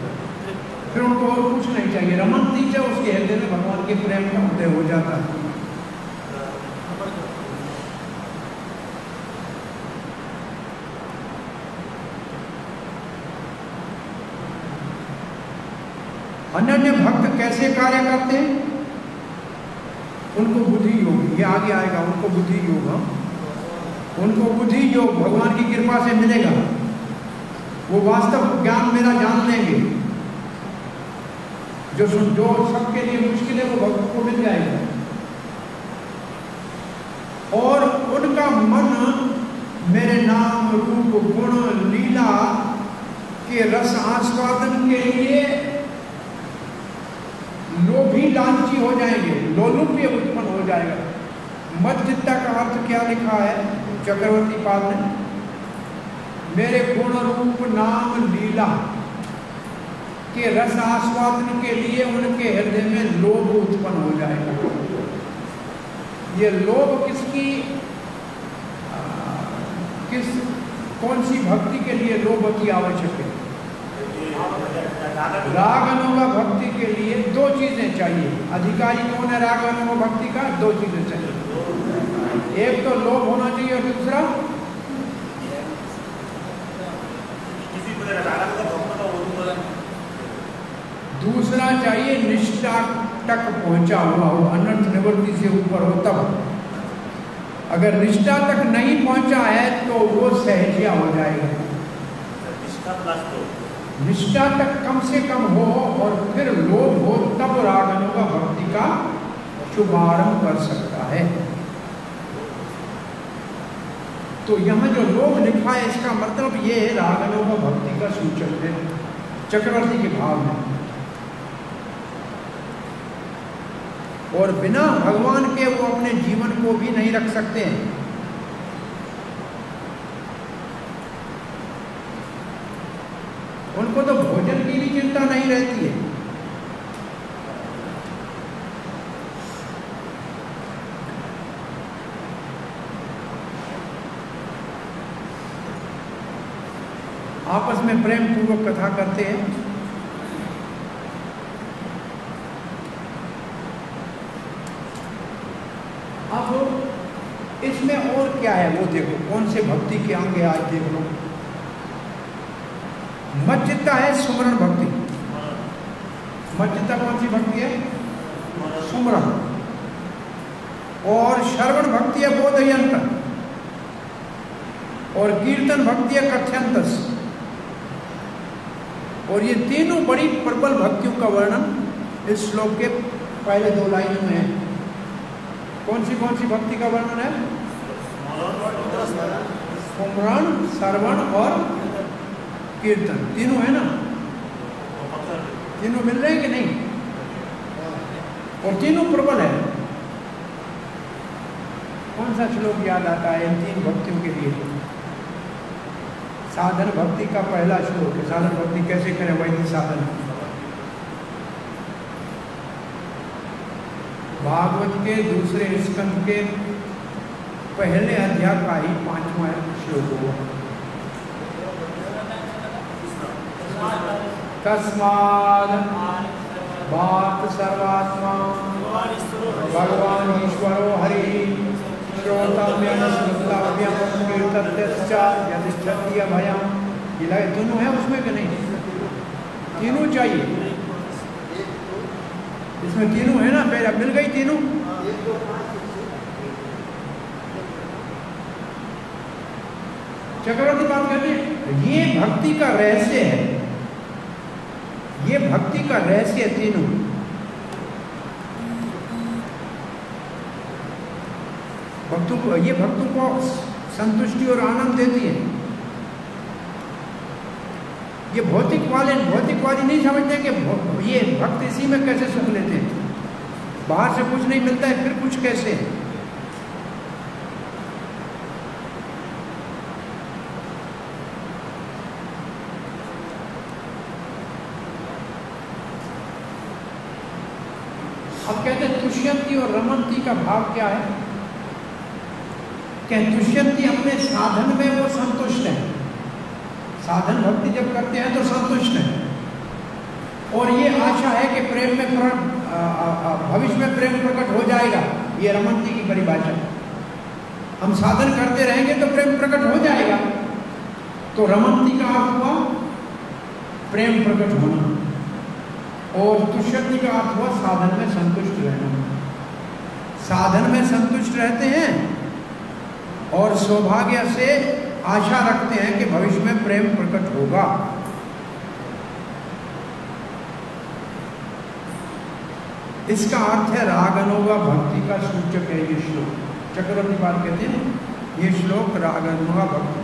फिर उनको और कुछ नहीं चाहिए। रमन तीजा उसके हृदय में भगवान के प्रेम का उदय हो जाता है। अनन्य भक्त कैसे कार्य करते हैं? उनको बुद्धि योग। ये आगे आएगा, उनको बुद्धि योग। हाँ। उनको बुद्धि योग भगवान की कृपा से मिलेगा। वो वास्तव ज्ञान मेरा जान लेंगे। जो जो सबके लिए मुश्किल है, वो भक्त को मिल जाएगा। और उनका मन मेरे नाम, रूप, गुण, लीला के रस आस्वादन के लिए लोभी लालची हो जाएँगे, लोलुप्य उत्पन्न हो जाएगा। मध्यता का अर्थ क्या लिखा है? चक्रवर्ती पाल ने, मेरे गुण, रूप, नाम, लीला। के रस आस्वादन के लिए उनके हृदय में लोभ उत्पन्न हो जाएगा। ये लोभ किसकी किस, कौन सी भक्ति के लिए लोभ की आवश्यक है? राग अनुगा भक्ति के लिए दो चीज़ें चाहिए। अधिकारी कौन है राग अनुगा भक्ति का? दो चीज़ें चाहिए। एक तो लोभ होना चाहिए और दूसरा दूसरा चाहिए निष्ठा तक पहुँचा हुआ हो अनर्थ निवृत्ति से ऊपर हो तब। अगर निष्ठा तक नहीं पहुँचा है तो वो सहजिया हो जाएगा। निष्ठा तक कम से कम हो और फिर लोभ हो तब रागनों का भक्ति का शुभारंभ कर सकता है। तो यहाँ जो लोभ लिखा है इसका मतलब ये है रागनों का भक्ति का सूचक है चक्रवर्ती के भाव में। और बिना भगवान के वो अपने जीवन को भी नहीं रख सकते हैं। उनको तो भोजन की भी चिंता नहीं रहती है। आपस में प्रेम पूर्वक कथा करते हैं अब इसमें और क्या है वो देखो, कौन से भक्ति के आगे आज देख। लो मज्जिता है सुमरण भक्ति। मज्जिता कौन सी भक्ति है? सुमरण। और श्रवण भक्ति है बोधयंत और कीर्तन भक्ति है कथ्यंतस। और ये तीनों बड़ी प्रबल भक्तियों का वर्णन इस श्लोक के पहले दो लाइनों में है। कौन सी कौन सी भक्ति का वर्णन है? सुमरण श्रवण और कीर्तन। तीनों है ना? तीनों मिल रहे हैं कि नहीं? और तीनों प्रबल है। कौन सा श्लोक याद आता है इन तीन भक्तियों के लिए? साधन भक्ति का पहला श्लोक। है साधन भक्ति कैसे करें वैदिक साधन? भागवत के दूसरे स्कंद के पहले अध्याय का ही पांचवा श्लोक हुआ। तस्माद बात सर्वात्मा भगवान ईश्वरो हरि श्रोतव्यम श्रोतव्यम कीर्तव्यश्च यदिष्ठति अभयम ये दोनों है उसमें कि नहीं? तीनों चाहिए। इसमें तीनों है ना? फिर मिल गई तीनों। चक्रवर्ती बात कहते हैं। ये भक्ति का रहस्य है। ये भक्ति का रहस्य है तीनों। भक्तों को, ये भक्तों को संतुष्टि और आनंद देती है। ये भौतिक वाले, भौतिक वाली नहीं समझते कि ये भक्त इसी में कैसे सुख लेते हैं? बाहर से कुछ नहीं मिलता है, फिर कुछ कैसे? है अब कहते हैं तुष्यंती और रमनती का भाव क्या है? क्या तुष्यंती अपने साधन में वो संतुष्ट है। साधन भक्ति जब करते हैं तो संतुष्ट है। और ये आशा है कि प्रेम में भविष्य में प्रेम प्रकट हो जाएगा। ये रमनती की परिभाषा हम साधन करते रहेंगे तो प्रेम प्रकट हो जाएगा। तो रमनती का अर्थ हुआ, प्रेम प्रकट होना। और तुष्यति का अर्थ हुआ साधन में संतुष्ट रहना। साधन में संतुष्ट रहते हैं और सौभाग्य से आशा रखते हैं कि भविष्य में प्रेम प्रकट होगा। इसका अर्थ है राग अनुगा भक्ति का सूचक है ये श्लोक। चक्रवर्ती पाल कहते हैं, ये श्लोक राग अनुगा भक्ति।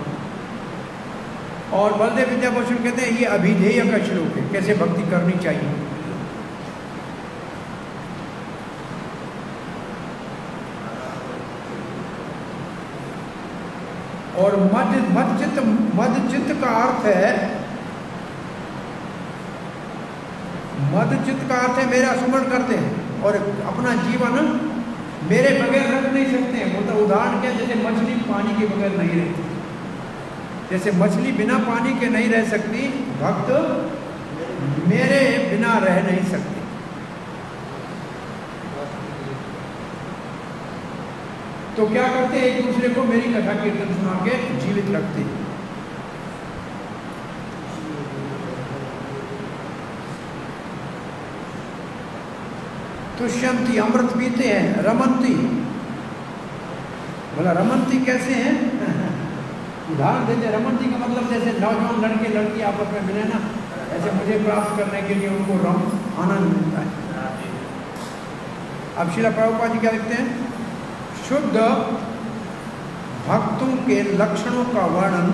और बलदेव विद्याभूषण कहते हैं, ये अभिधेय का श्लोक है, कैसे भक्ति करनी चाहिए? और मध्य मध्यचित मध्यचित का अर्थ है मध्यचित का अर्थ है मेरा स्मरण करते हैं और अपना जीवन मेरे बगैर रख नहीं सकते मतलब उदाहरण क्या जैसे मछली पानी के बगैर नहीं रहती। जैसे मछली बिना पानी के नहीं रह सकती, भक्त मेरे बिना रह नहीं सकते। तो क्या करते हैं, एक दूसरे को मेरी कथा कीर्तन सुना के जीवित रखते हैं। तुष्यंती अमृत पीते हैं रमनती बोला, रमंती कैसे हैं? उदाहरण देते रमनती का मतलब जैसे नौजवान लड़के, लड़की आपस में मिले ना, ऐसे मुझे प्राप्त करने के लिए उनको रम, आनंद मिलता है। अब शिला प्रभुपा जी क्या लिखते हैं? शुद्ध भक्तों के लक्षणों का वर्णन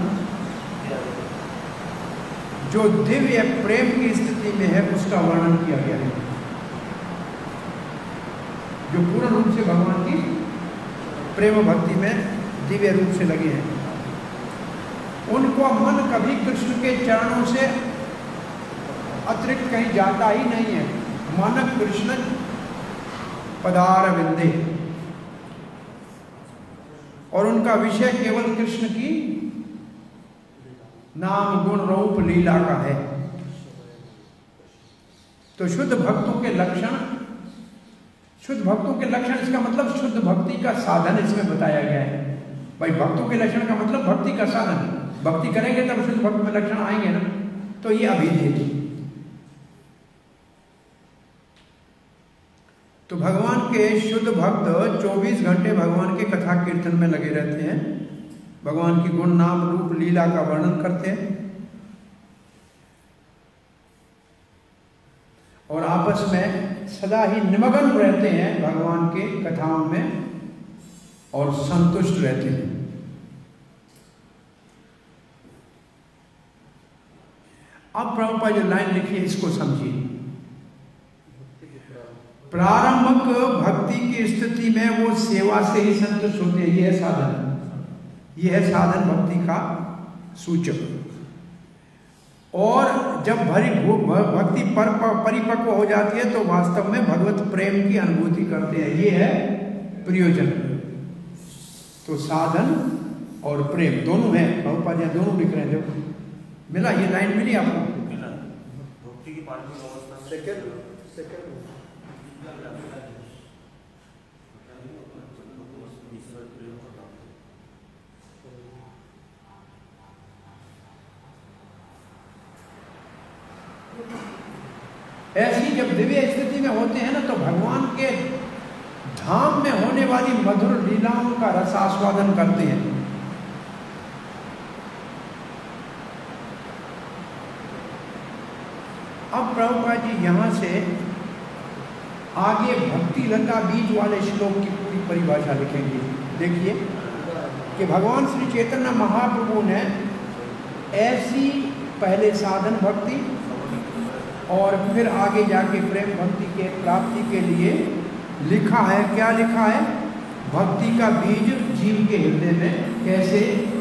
जो दिव्य प्रेम की स्थिति में है, उसका वर्णन किया गया है। जो पूर्ण रूप से भगवान की प्रेम भक्ति में दिव्य रूप से लगे हैं। उनको मन कभी कृष्ण के चरणों से अतिरिक्त कहीं जाता ही नहीं है। मन कृष्ण पदार विंदे और उनका विषय केवल कृष्ण की नाम गुण रूप लीला का है। तो शुद्ध भक्तों के लक्षण, शुद्ध भक्तों के लक्षण, इसका मतलब शुद्ध भक्ति का साधन इसमें बताया गया है। भाई, भक्तों के लक्षण का मतलब भक्ति का साधन। भक्ति करेंगे तब शुद्ध भक्त में लक्षण आएँगे ना। तो ये अभिधेय तो भगवान के शुद्ध भक्त 24 घंटे भगवान के कथा कीर्तन में लगे रहते हैं। भगवान की गुण नाम रूप लीला का वर्णन करते हैं। और आपस में सदा ही निमग्न रहते हैं भगवान के कथाओं में और संतुष्ट रहते हैं। अब प्रभुपा जो लाइन लिखी है इसको समझिए। प्रारंभक भक्ति की स्थिति में वो सेवा से ही संतुष्ट होते हैं यह है साधन। यह है साधन भक्ति का सूचक। और जब भरी भक्ति पर परिपक्व हो जाती है तो वास्तव में भगवत प्रेम की अनुभूति करते हैं। ये है प्रयोजन। तो साधन और प्रेम दोनों है। बहुपाद दोनों लिख रहे हैं देखो। मिला? ये लाइन मिली आपको? मिला। भक्ति की अवस्था सेकंड सेकंड ईश्वर प्रेम को प्राप्त ऐसी जब दिव्य स्थिति में होते हैं ना तो भगवान के धाम में होने वाली मधुर लीलाओं का रस आस्वादन करते हैं। अब प्रभुपा जी यहाँ से आगे भक्ति लता बीज वाले श्लोक की पूरी परिभाषा लिखेंगे। देखिए कि भगवान श्री चैतन्य महाप्रभु ने ऐसी पहले साधन भक्ति और फिर आगे जाके प्रेम भक्ति के प्राप्ति के लिए लिखा है। क्या लिखा है? भक्ति का बीज जीव के हृदय में कैसे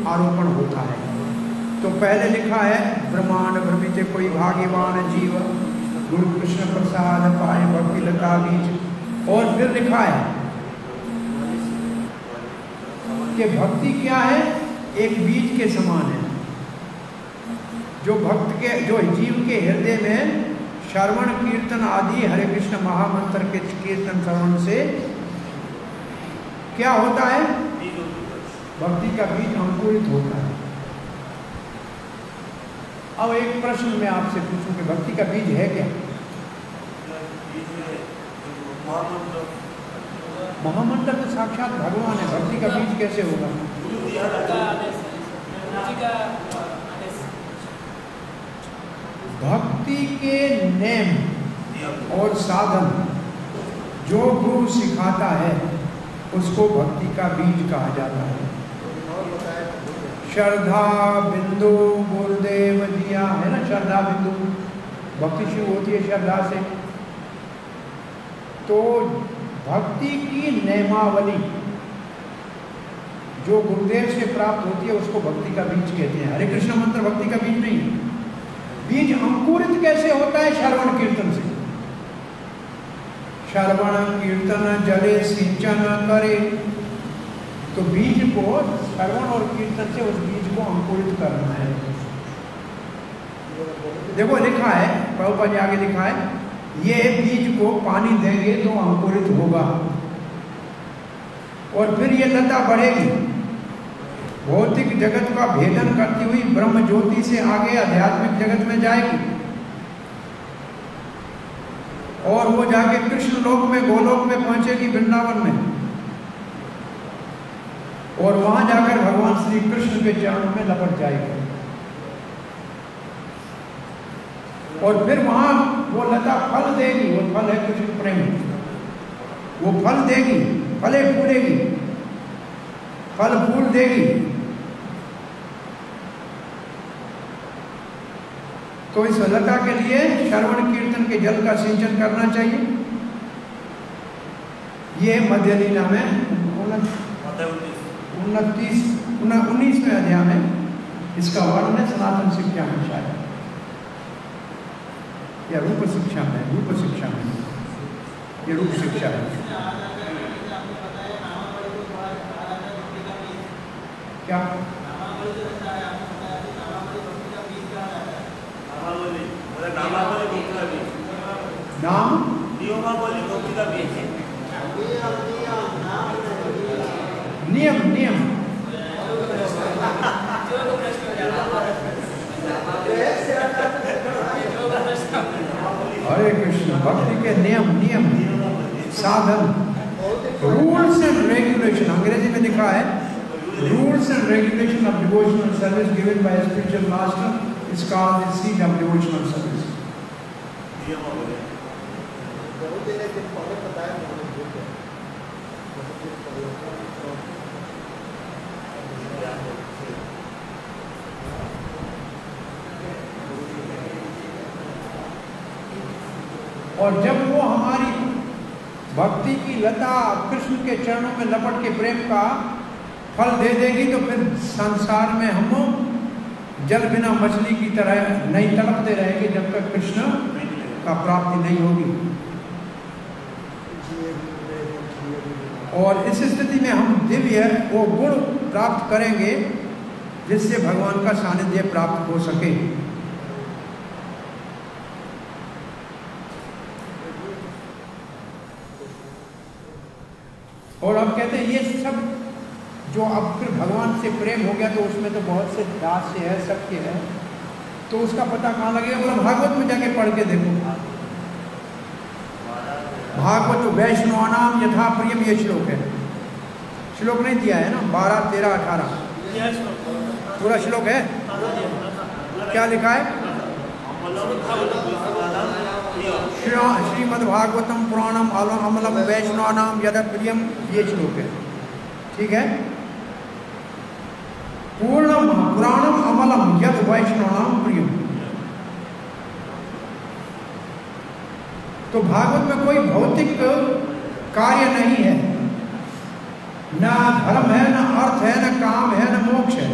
आरोपण होता है? तो पहले लिखा है, ब्रह्मांड भ्रमित कोई भाग्यवान जीव। गुरु कृष्ण प्रसाद पाए भक्ति लता बीज और फिर लिखा है कि भक्ति क्या है? एक बीज के समान है। जो भक्त के, जो जीव के हृदय में श्रवण, कीर्तन आदि हरे कृष्ण महामंत्र के कीर्तन श्रवण से क्या होता है? भक्ति का बीज अंकुरित होता है। अब एक प्रश्न मैं आपसे पूछूँ कि भक्ति का बीज है क्या? महामंत्र तो साक्षात भगवान है। भक्ति का बीज कैसे होगा? भक्ति के नेम और साधन जो गुरु सिखाता है, उसको भक्ति का बीज कहा जाता है। श्रद्धा बिंदु गुरुदेव दिया, है ना? श्रद्धा बिंदु। भक्ति शुरू होती है श्रद्धा से। तो भक्ति की नियमावली जो गुरुदेव से प्राप्त होती है, उसको भक्ति का बीज कहते हैं। हरे कृष्ण मंत्र भक्ति का बीज नहीं है। बीज अंकुरित कैसे होता है? श्रवण कीर्तन से। श्रवण कीर्तन, जले, सिंचन करे। तो बीज को, श्रवण और कीर्तन से उस बीज को अंकुरित करना है। देखो, लिखा है प्रभुपा जी आगे लिखा है ये बीज को पानी देंगे तो अंकुरित होगा। और फिर ये लता बढ़ेगी। भौतिक जगत का भेदन करती हुई ब्रह्म ज्योति से आगे आध्यात्मिक जगत में जाएगी। और वो जाके कृष्ण लोक में, गोलोक में पहुंचेगी वृंदावन में। और वहाँ जाकर भगवान श्री कृष्ण के चरणों में लपट जाएगी। और फिर वहाँ वो लता फल देगी वो फल है कृष्ण प्रेम। वो फल देगी फले फूलेगी फल फूल देगी। तो इस लता के लिए श्रवण कीर्तन के जल का सिंचन करना चाहिए। ये मध्य लीला में उनतीस उन्नीसवें अध्याय में इसका वर्णन है सनातन शिक्षा में शायद या रूप शिक्षा में रूप शिक्षा में ये रूप शिक्षा है क्या नाम नियम नियम नाम नहीं नियम नियम हरे कृष्ण भक्ति के नियम नियम साधन रूल्स एंड रेगुलेशन अंग्रेज़ी में लिखा है rules and regulation of devotional service given by spiritual master is called the seed of devotional service और जब वो हमारी भक्ति की लता कृष्ण के चरणों में लपट के प्रेम का फल दे देगी तो फिर संसार में हम जल बिना मछली की तरह नहीं तड़पते रहेंगे जब तक कृष्ण का प्राप्ति नहीं होगी। और इस स्थिति में हम दिव्य वो गुण प्राप्त करेंगे जिससे भगवान का सानिध्य प्राप्त हो सके और अब कहते हैं, ये सब जो अब फिर भगवान से प्रेम हो गया तो उसमें तो बहुत से दास से है सत्य है। तो उसका पता कहाँ लगेगा? बोला, भागवत में जाके पढ़ के देखो। भागवत वैष्णवानाम यथा प्रियम ये श्लोक है। श्लोक नहीं दिया है ना? बारह, तेरह, अठारह। पूरा श्लोक है? क्या लिखा है? श्रीमद्भागवतम पुराणम अमलम वैष्णवानाम यद प्रियम ये श्लोक। है ठीक है? पूर्णम, पुराणम, अमलम, यद वैष्णवानाम प्रियम। तो भागवत में कोई भौतिक कार्य नहीं है। ना धर्म है, ना अर्थ है, ना काम है, ना मोक्ष है।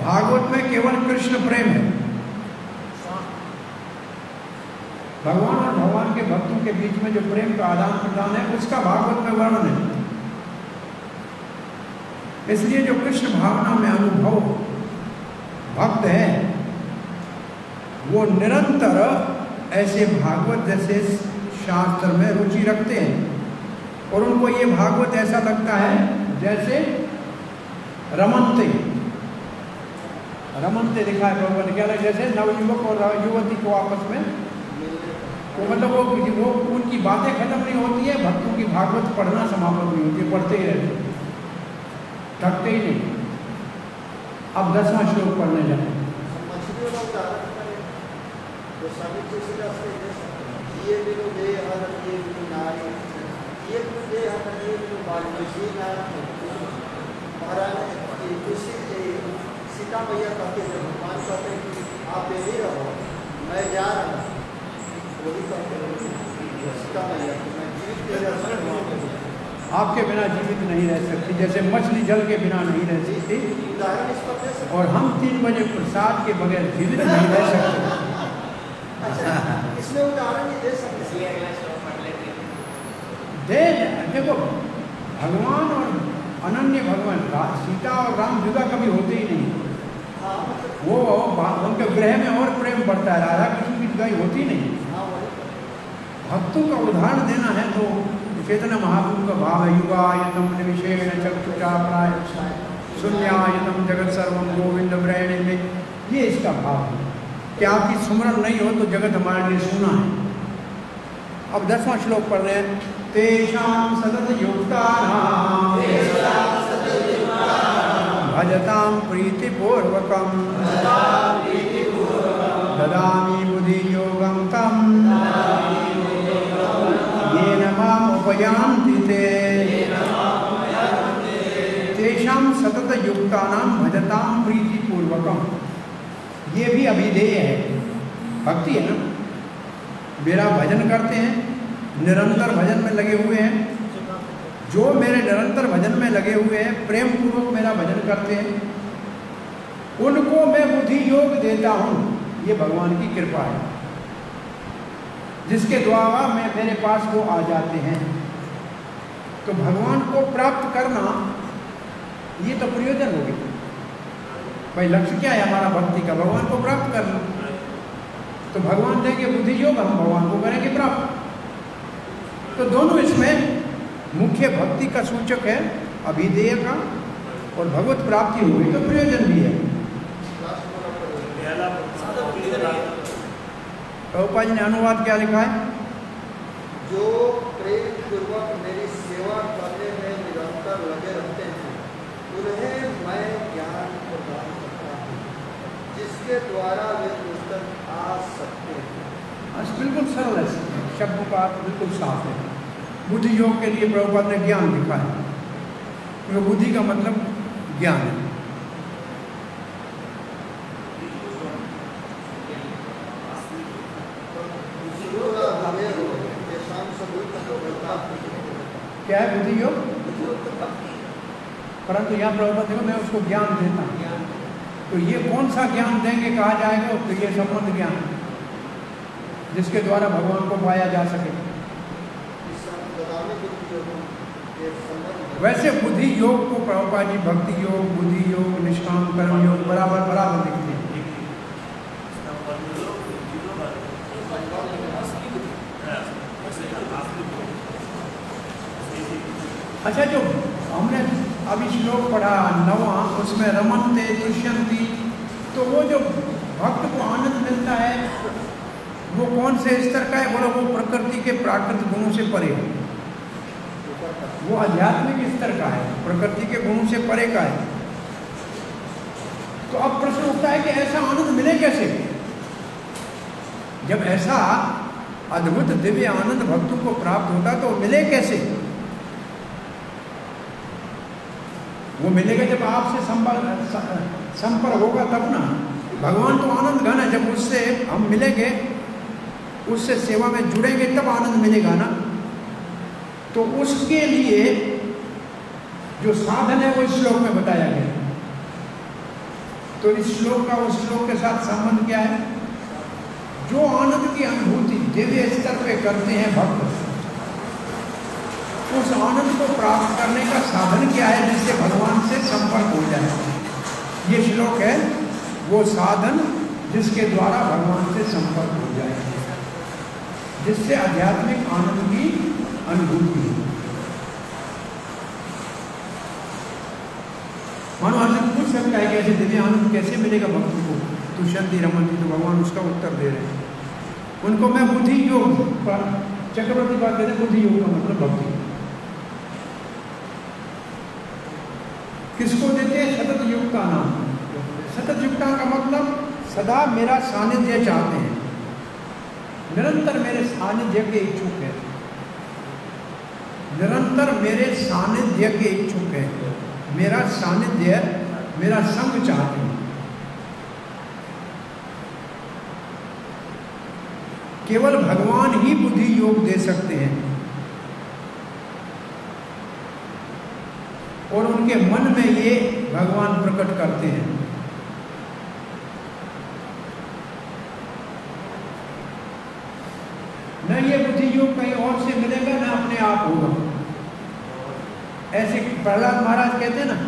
भागवत में केवल कृष्ण प्रेम है। भगवान और भगवान के भक्तों के बीच में जो प्रेम का आदान प्रदान है, उसका भागवत में वर्णन है। इसलिए जो कृष्ण भावना में अनुभव भक्त है, वो निरंतर ऐसे भागवत जैसे शास्त्र में रुचि रखते हैं। और उनको ये भागवत ऐसा लगता है, जैसे रमनते। रमनते लिखा है प्रभु ने क्या जैसे नवयुवक और युवती को आपस में तो मतलब वो वो उनकी बातें खत्म नहीं होती है भक्तों की भागवत पढ़ना समाप्त नहीं होती पढ़ते ही रहते थकते ही नहीं अब दसवां श्लोक पढ़ने जाए तो सीता मैया कहते हैं भगवान कहते हैं कि आप यही रहो मैं जा रहा हूँ आपके बिना जीवित नहीं रह सकती जैसे मछली जल के बिना नहीं रह सकती। और हम तीन बजे प्रसाद के बगैर जीवित नहीं रह सकते। इसमें उदाहरण दे सकते दे देखो भगवान और अनन्य भगवान सीता और राम जुदा कभी होते ही नहीं। हाँ मतलब वो उनके ग्रह में और प्रेम बढ़ता है राधा कृष्ण की जुदाई होती नहीं। भक्तों का उदाहरण देना है तो चेतन महाप्रभु का भाव है, युगायतम निविशेण चक्षुषा प्राय शून्यायतम जगत सर्वम गोविंद ब्रैण ये इसका भाव है। कि आपकी सुमरण नहीं हो तो जगत हमारे लिए सुना है। अब दसवां श्लोक पढ़ रहे हैं तेषाम सतत युक्ता भजताम प्रीतिपूर्वकम। ददामि बुद्धि योगम तम। माम उपयान्ति ते तेषाम सतत युक्तानां भजताम प्रीतिपूर्वकम। ये भी अभिधेय है। भक्ति है ना? मेरा भजन करते हैं, निरंतर भजन में लगे हुए हैं। जो मेरे निरंतर भजन में लगे हुए हैं प्रेम पूर्वक मेरा भजन करते हैं। उनको मैं बुद्धि योग देता हूँ। ये भगवान की कृपा है। जिसके द्वारा मैं मेरे पास वो आ जाते हैं। तो भगवान को प्राप्त करना, ये तो प्रयोजन हो गया। भाई, लक्ष्य क्या है हमारा भक्ति का? भगवान को प्राप्त करना। तो भगवान देंगे बुद्धि योग हम भगवान को करेंगे प्राप्त। तो दोनों इसमें मुख्य भक्ति का सूचक है, अभिधेय का और भगवत प्राप्ति हुई तो प्रयोजन भी है। प्रभुपा जी ने अनुवाद क्या लिखा है? जो प्रेम पूर्वक मेरी सेवा करने में निरंतर लगे रहते हैं उन्हें मैं ज्ञान प्रदान करता हूँ जिसके द्वारा वे मुझ तक आ सकते हैं। बिल्कुल सरल है शब्दों का अर्थ बिल्कुल साफ़ है। बुद्धि योग के लिए प्रभुपाद ने ज्ञान लिखा है। क्योंकि बुद्धि का मतलब ज्ञान है। क्या है बुद्धि योग? परंतु यहाँ प्रभुपाद देखो मैं उसको ज्ञान देता हूँ। तो ये कौन सा ज्ञान देंगे, कहा जाएगा तो ये संबंध ज्ञान, जिसके द्वारा भगवान को पाया जा सके। वैसे बुद्धि योग को प्रभुपा जी भक्ति योग, बुद्धि योग, निष्काम कर्म योग बराबर बराबर लिखते हैं अच्छा जो अभी श्लोक पढ़ा नवा, उसमें रमनते तुष्यंती तो वो जो भक्त को आनंद मिलता है, वो कौन से स्तर का है बोलो वो प्रकृति के प्राकृत गुणों से परे वो आध्यात्मिक स्तर का है, प्रकृति के गुणों से परे का है। तो अब प्रश्न उठता है कि ऐसा आनंद मिले कैसे? जब ऐसा अद्भुत दिव्य आनंद भक्तों को प्राप्त होता तो मिले कैसे? वो मिलेगा जब आपसे संपर्क होगा तब ना। भगवान तो आनंद घन है जब उससे हम मिलेंगे, उससे सेवा में जुड़ेंगे, तब आनंद मिलेगा ना। तो उसके लिए जो साधन है, वो इस श्लोक में बताया गया तो इस श्लोक का, उस श्लोक के साथ संबंध क्या है? जो आनंद की अनुभूति दिव्य स्तर पे करते हैं भक्त उस आनंद को प्राप्त करने का साधन क्या है जिससे भगवान से संपर्क हो जाए? ये श्लोक है, वो साधन जिसके द्वारा भगवान से संपर्क हो जाए। जिससे आध्यात्मिक आनंद की अनुभूति हो। मानो आनंद पूछ सकता है कि ऐसे दिव्य आनंद कैसे मिलेगा भक्त को? तुषंती रमन जी तो भगवान उसका उत्तर दे रहे हैं। उनको मैं बुद्धि योग चक्रवर्ती बात कहते बुद्धि योग का मतलब भक्ति। हैं सतत युग का नाम सतत युक्ता का मतलब सदा मेरा सानिध्य चाहते हैं। निरंतर मेरे सानिध्य के इच्छुक है। निरंतर मेरे सानिध्य के इच्छुक है। मेरा सानिध्य मेरा संग चाहते हैं। केवल भगवान ही बुद्धि योग दे सकते हैं। और उनके मन में ये भगवान प्रकट करते हैं। न ये बुद्धि योग कहीं और से मिलेगा, न अपने आप होगा। ऐसे प्रहलाद महाराज कहते हैं ना,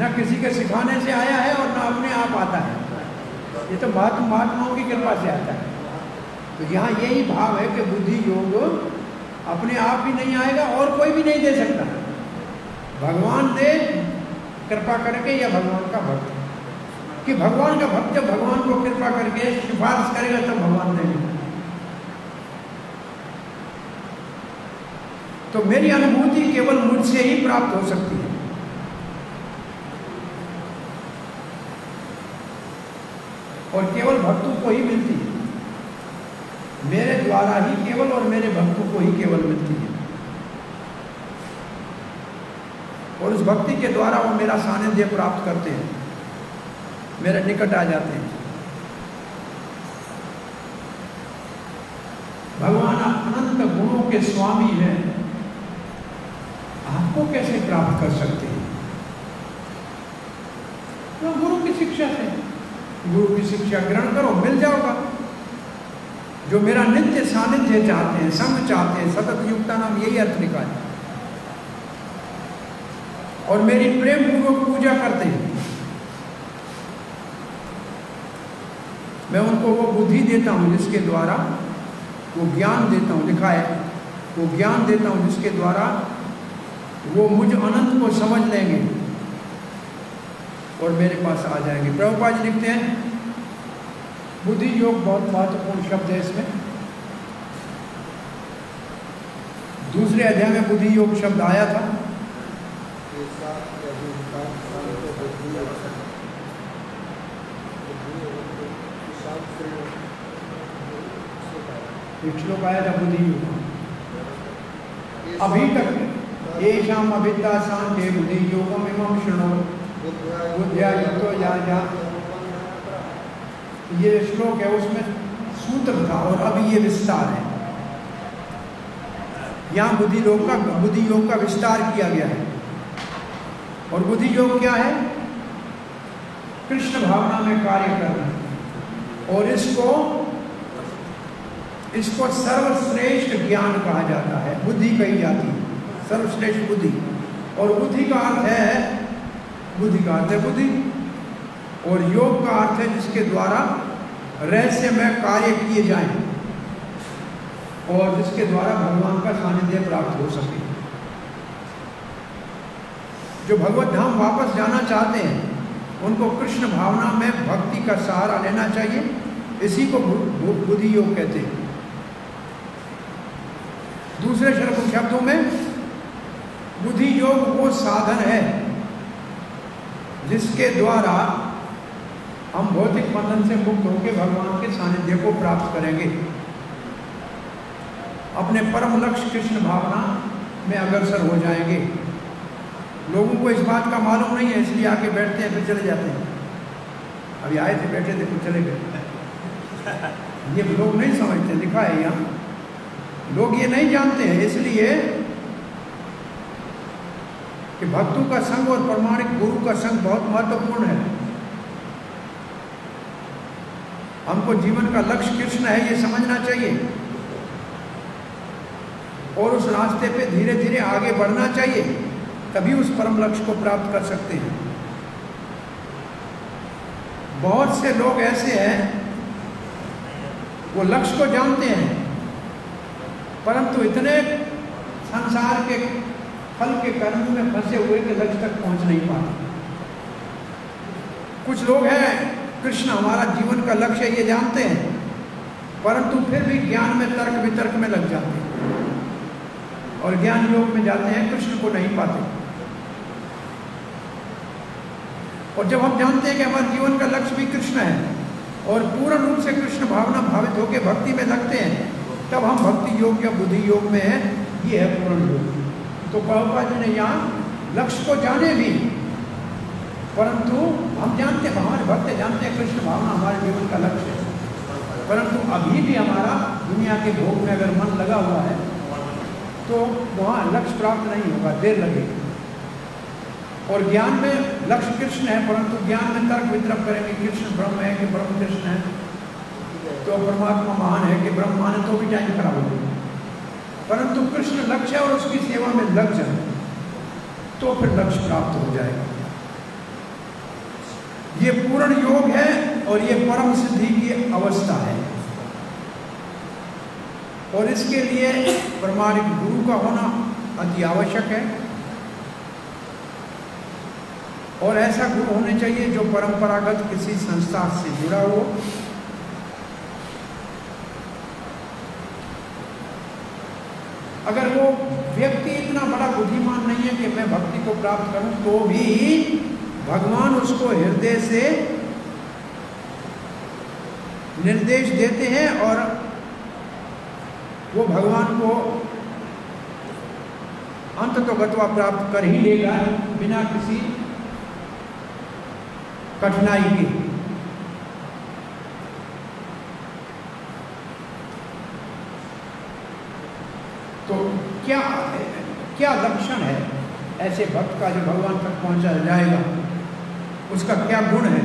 न किसी के सिखाने से आया है और न अपने आप आता है। ये तो महात्मा, महात्माओं की कृपा से आता है। तो यहाँ यही भाव है कि बुद्धि योग अपने आप भी नहीं आएगा और कोई भी नहीं दे सकता। भगवान दे, कृपा करके या भगवान का भक्त। कि भगवान का भक्त जब भगवान को कृपा करके सिफारिश करेगा, तब भगवान देंगे। तो मेरी अनुभूति केवल मुझसे ही प्राप्त हो सकती है। और केवल भक्तों को ही मिलती है। मेरे द्वारा ही केवल और मेरे भक्तों को ही केवल मिलती है। और उस भक्ति के द्वारा वो मेरा सानिध्य प्राप्त करते हैं। मेरे निकट आ जाते हैं। भगवान अनंत गुणों के स्वामी हैं। आपको कैसे प्राप्त कर सकते हैं? तो गुरु की शिक्षा से। गुरु की शिक्षा ग्रहण करो, मिल जाओगा। जो मेरा नित्य सानिध्य चाहते हैं, संग चाहते हैं, सतत युक्ता नाम यही अर्थ निकाले और मेरी प्रेम पूर्वक पूजा करते हैं। मैं उनको वो बुद्धि देता हूँ जिसके द्वारा, वो ज्ञान देता हूँ। लिखा है, वो ज्ञान देता हूँ जिसके द्वारा वो मुझ अनंत को समझ लेंगे और मेरे पास आ जाएँगे। प्रभुपा जी लिखते हैं, बुद्धि योग बहुत महत्वपूर्ण शब्द है इसमें। दूसरे अध्याय में बुद्धि योग शब्द आया था। श्लोक आया था बुद्धि योग अभी तक ये शाम अभिद्या सांख्य बुद्धि योगम इमम शृणो बुद्धिया युक्तो या या ये श्लोक है, उसमें सूत्र था और अभी ये विस्तार है। यहाँ बुद्धि योग का बुद्धि योग का विस्तार किया गया है। और बुद्धि योग क्या है? कृष्ण भावना में कार्य करना और इसको इसको सर्वश्रेष्ठ ज्ञान कहा जाता है। बुद्धि कही जाती है। सर्वश्रेष्ठ बुद्धि। और बुद्धि का अर्थ है, बुद्धि का अर्थ है बुद्धि। और योग का अर्थ है जिसके द्वारा रहस्य में कार्य किए जाएँ। और जिसके द्वारा भगवान का सानिध्य प्राप्त हो सके। जो भगवत धाम वापस जाना चाहते हैं, उनको कृष्ण भावना में भक्ति का सहारा लेना चाहिए। इसी को बुद्धि योग कहते हैं। दूसरे शब्दों में बुद्धि योग वो साधन है, जिसके द्वारा हम भौतिक बंधन से मुक्त होकर भगवान के सानिध्य को प्राप्त करेंगे। अपने परम लक्ष्य कृष्ण भावना में अग्रसर हो जाएँगे। लोगों को इस बात का मालूम नहीं है, इसलिए आके बैठते हैं, फिर चले जाते हैं। अभी आए थे, बैठे थे, फिर चले गए। ये लोग नहीं समझते, लिखा है यहाँ। लोग ये नहीं जानते हैं, इसलिए कि भक्तों का संग और प्रमाणिक गुरु का संग बहुत महत्वपूर्ण है। हमको जीवन का लक्ष्य कृष्ण है, ये समझना चाहिए। और उस रास्ते पे धीरे धीरे आगे बढ़ना चाहिए। तभी उस परम लक्ष्य को प्राप्त कर सकते हैं। बहुत से लोग ऐसे हैं, वो लक्ष्य को जानते हैं, परंतु इतने संसार के फल के कर्म में फंसे हुए कि लक्ष्य तक पहुँच नहीं पाते। कुछ लोग हैं, कृष्ण हमारा जीवन का लक्ष्य ये जानते हैं, परंतु फिर भी ज्ञान में तर्क वितर्क में लग जाते हैं। और ज्ञान योग में जाते हैं, कृष्ण को नहीं पाते। और जब हम जानते हैं कि हमारे जीवन का लक्ष्य भी कृष्ण है, और पूर्ण रूप से कृष्ण भावना भावित होकर भक्ति में लगते हैं, तब हम भक्ति योग या बुद्धि योग में हैं, ये है पूर्ण योग। तो प्रभुपा जी ने यहाँ लक्ष्य को जाने भी, परंतु हम जानते हैं, हमारे भक्त जानते हैं कृष्ण भावना हमारे जीवन का लक्ष्य है। परंतु अभी भी हमारा दुनिया के भोग में अगर मन लगा हुआ है तो वहाँ लक्ष्य प्राप्त नहीं होगा, देर लगेगी। और ज्ञान में लक्ष्य कृष्ण है, परंतु ज्ञान में तर्क वितर्क करेंगे कृष्ण ब्रह्म है कि ब्रह्म कृष्ण है। तो परमात्मा महान है कि ब्रह्म मान तो भी टाइम खराब हो जाएगा। परंतु कृष्ण लक्ष्य है और उसकी सेवा में लग जाए तो फिर लक्ष्य प्राप्त हो जाएगा। ये पूर्ण योग है और ये परम सिद्धि की अवस्था है। और इसके लिए प्रमाणिक गुरु का होना अति आवश्यक है। और ऐसा गुरु होने चाहिए जो परंपरागत किसी संस्था से जुड़ा हो। अगर वो व्यक्ति इतना बड़ा बुद्धिमान नहीं है कि मैं भक्ति को प्राप्त करूँ तो भी भगवान उसको हृदय से निर्देश देते हैं और वो भगवान को अंत तो गतवा प्राप्त कर ही लेगा बिना किसी कठिनाई की। तो क्या क्या लक्षण है ऐसे भक्त का जो भगवान तक पहुँचा जाएगा? उसका क्या गुण है?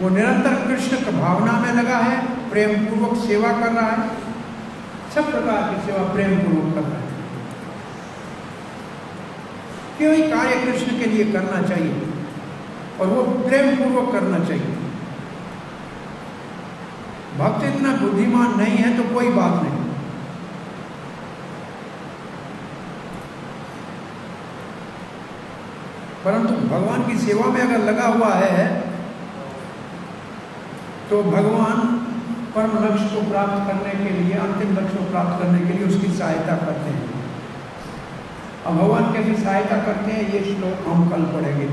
वो निरंतर कृष्ण की भावना में लगा है प्रेम पूर्वक सेवा कर रहा है। सब प्रकार की सेवा प्रेम पूर्वक कर रहा है। क्यों कार्य कृष्ण के लिए करना चाहिए? और वो प्रेम पूर्वक करना चाहिए। भक्त इतना बुद्धिमान नहीं है तो कोई बात नहीं। परंतु भगवान की सेवा में अगर लगा हुआ है तो भगवान परम लक्ष्य को प्राप्त करने के लिए, अंतिम लक्ष्य को प्राप्त करने के लिए उसकी सहायता करते हैं। अब भगवान कैसी सहायता करते हैं, ये श्लोक हम कल पढ़ेंगे।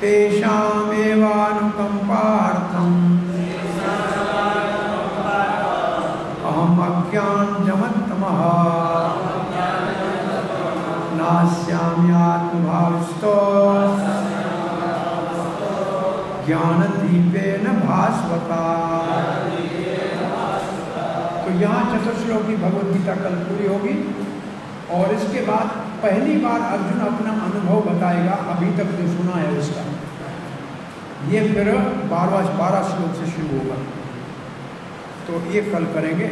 तेषामेवानुकम्पार्थम्। अहम् अज्ञानजमत्तमः नास्याम्यात्मभाविस्तो ज्ञानदीपेन भास्वता। तो यहाँ चतुर्श्लोकी भगवद गीता कल पूरी होगी। और इसके बाद पहली बार अर्जुन अपना अनुभव बताएगा, अभी तक जो सुना है उसका। ये फिर बारह बारह श्लोक से शुरू होगा। तो ये कल करेंगे।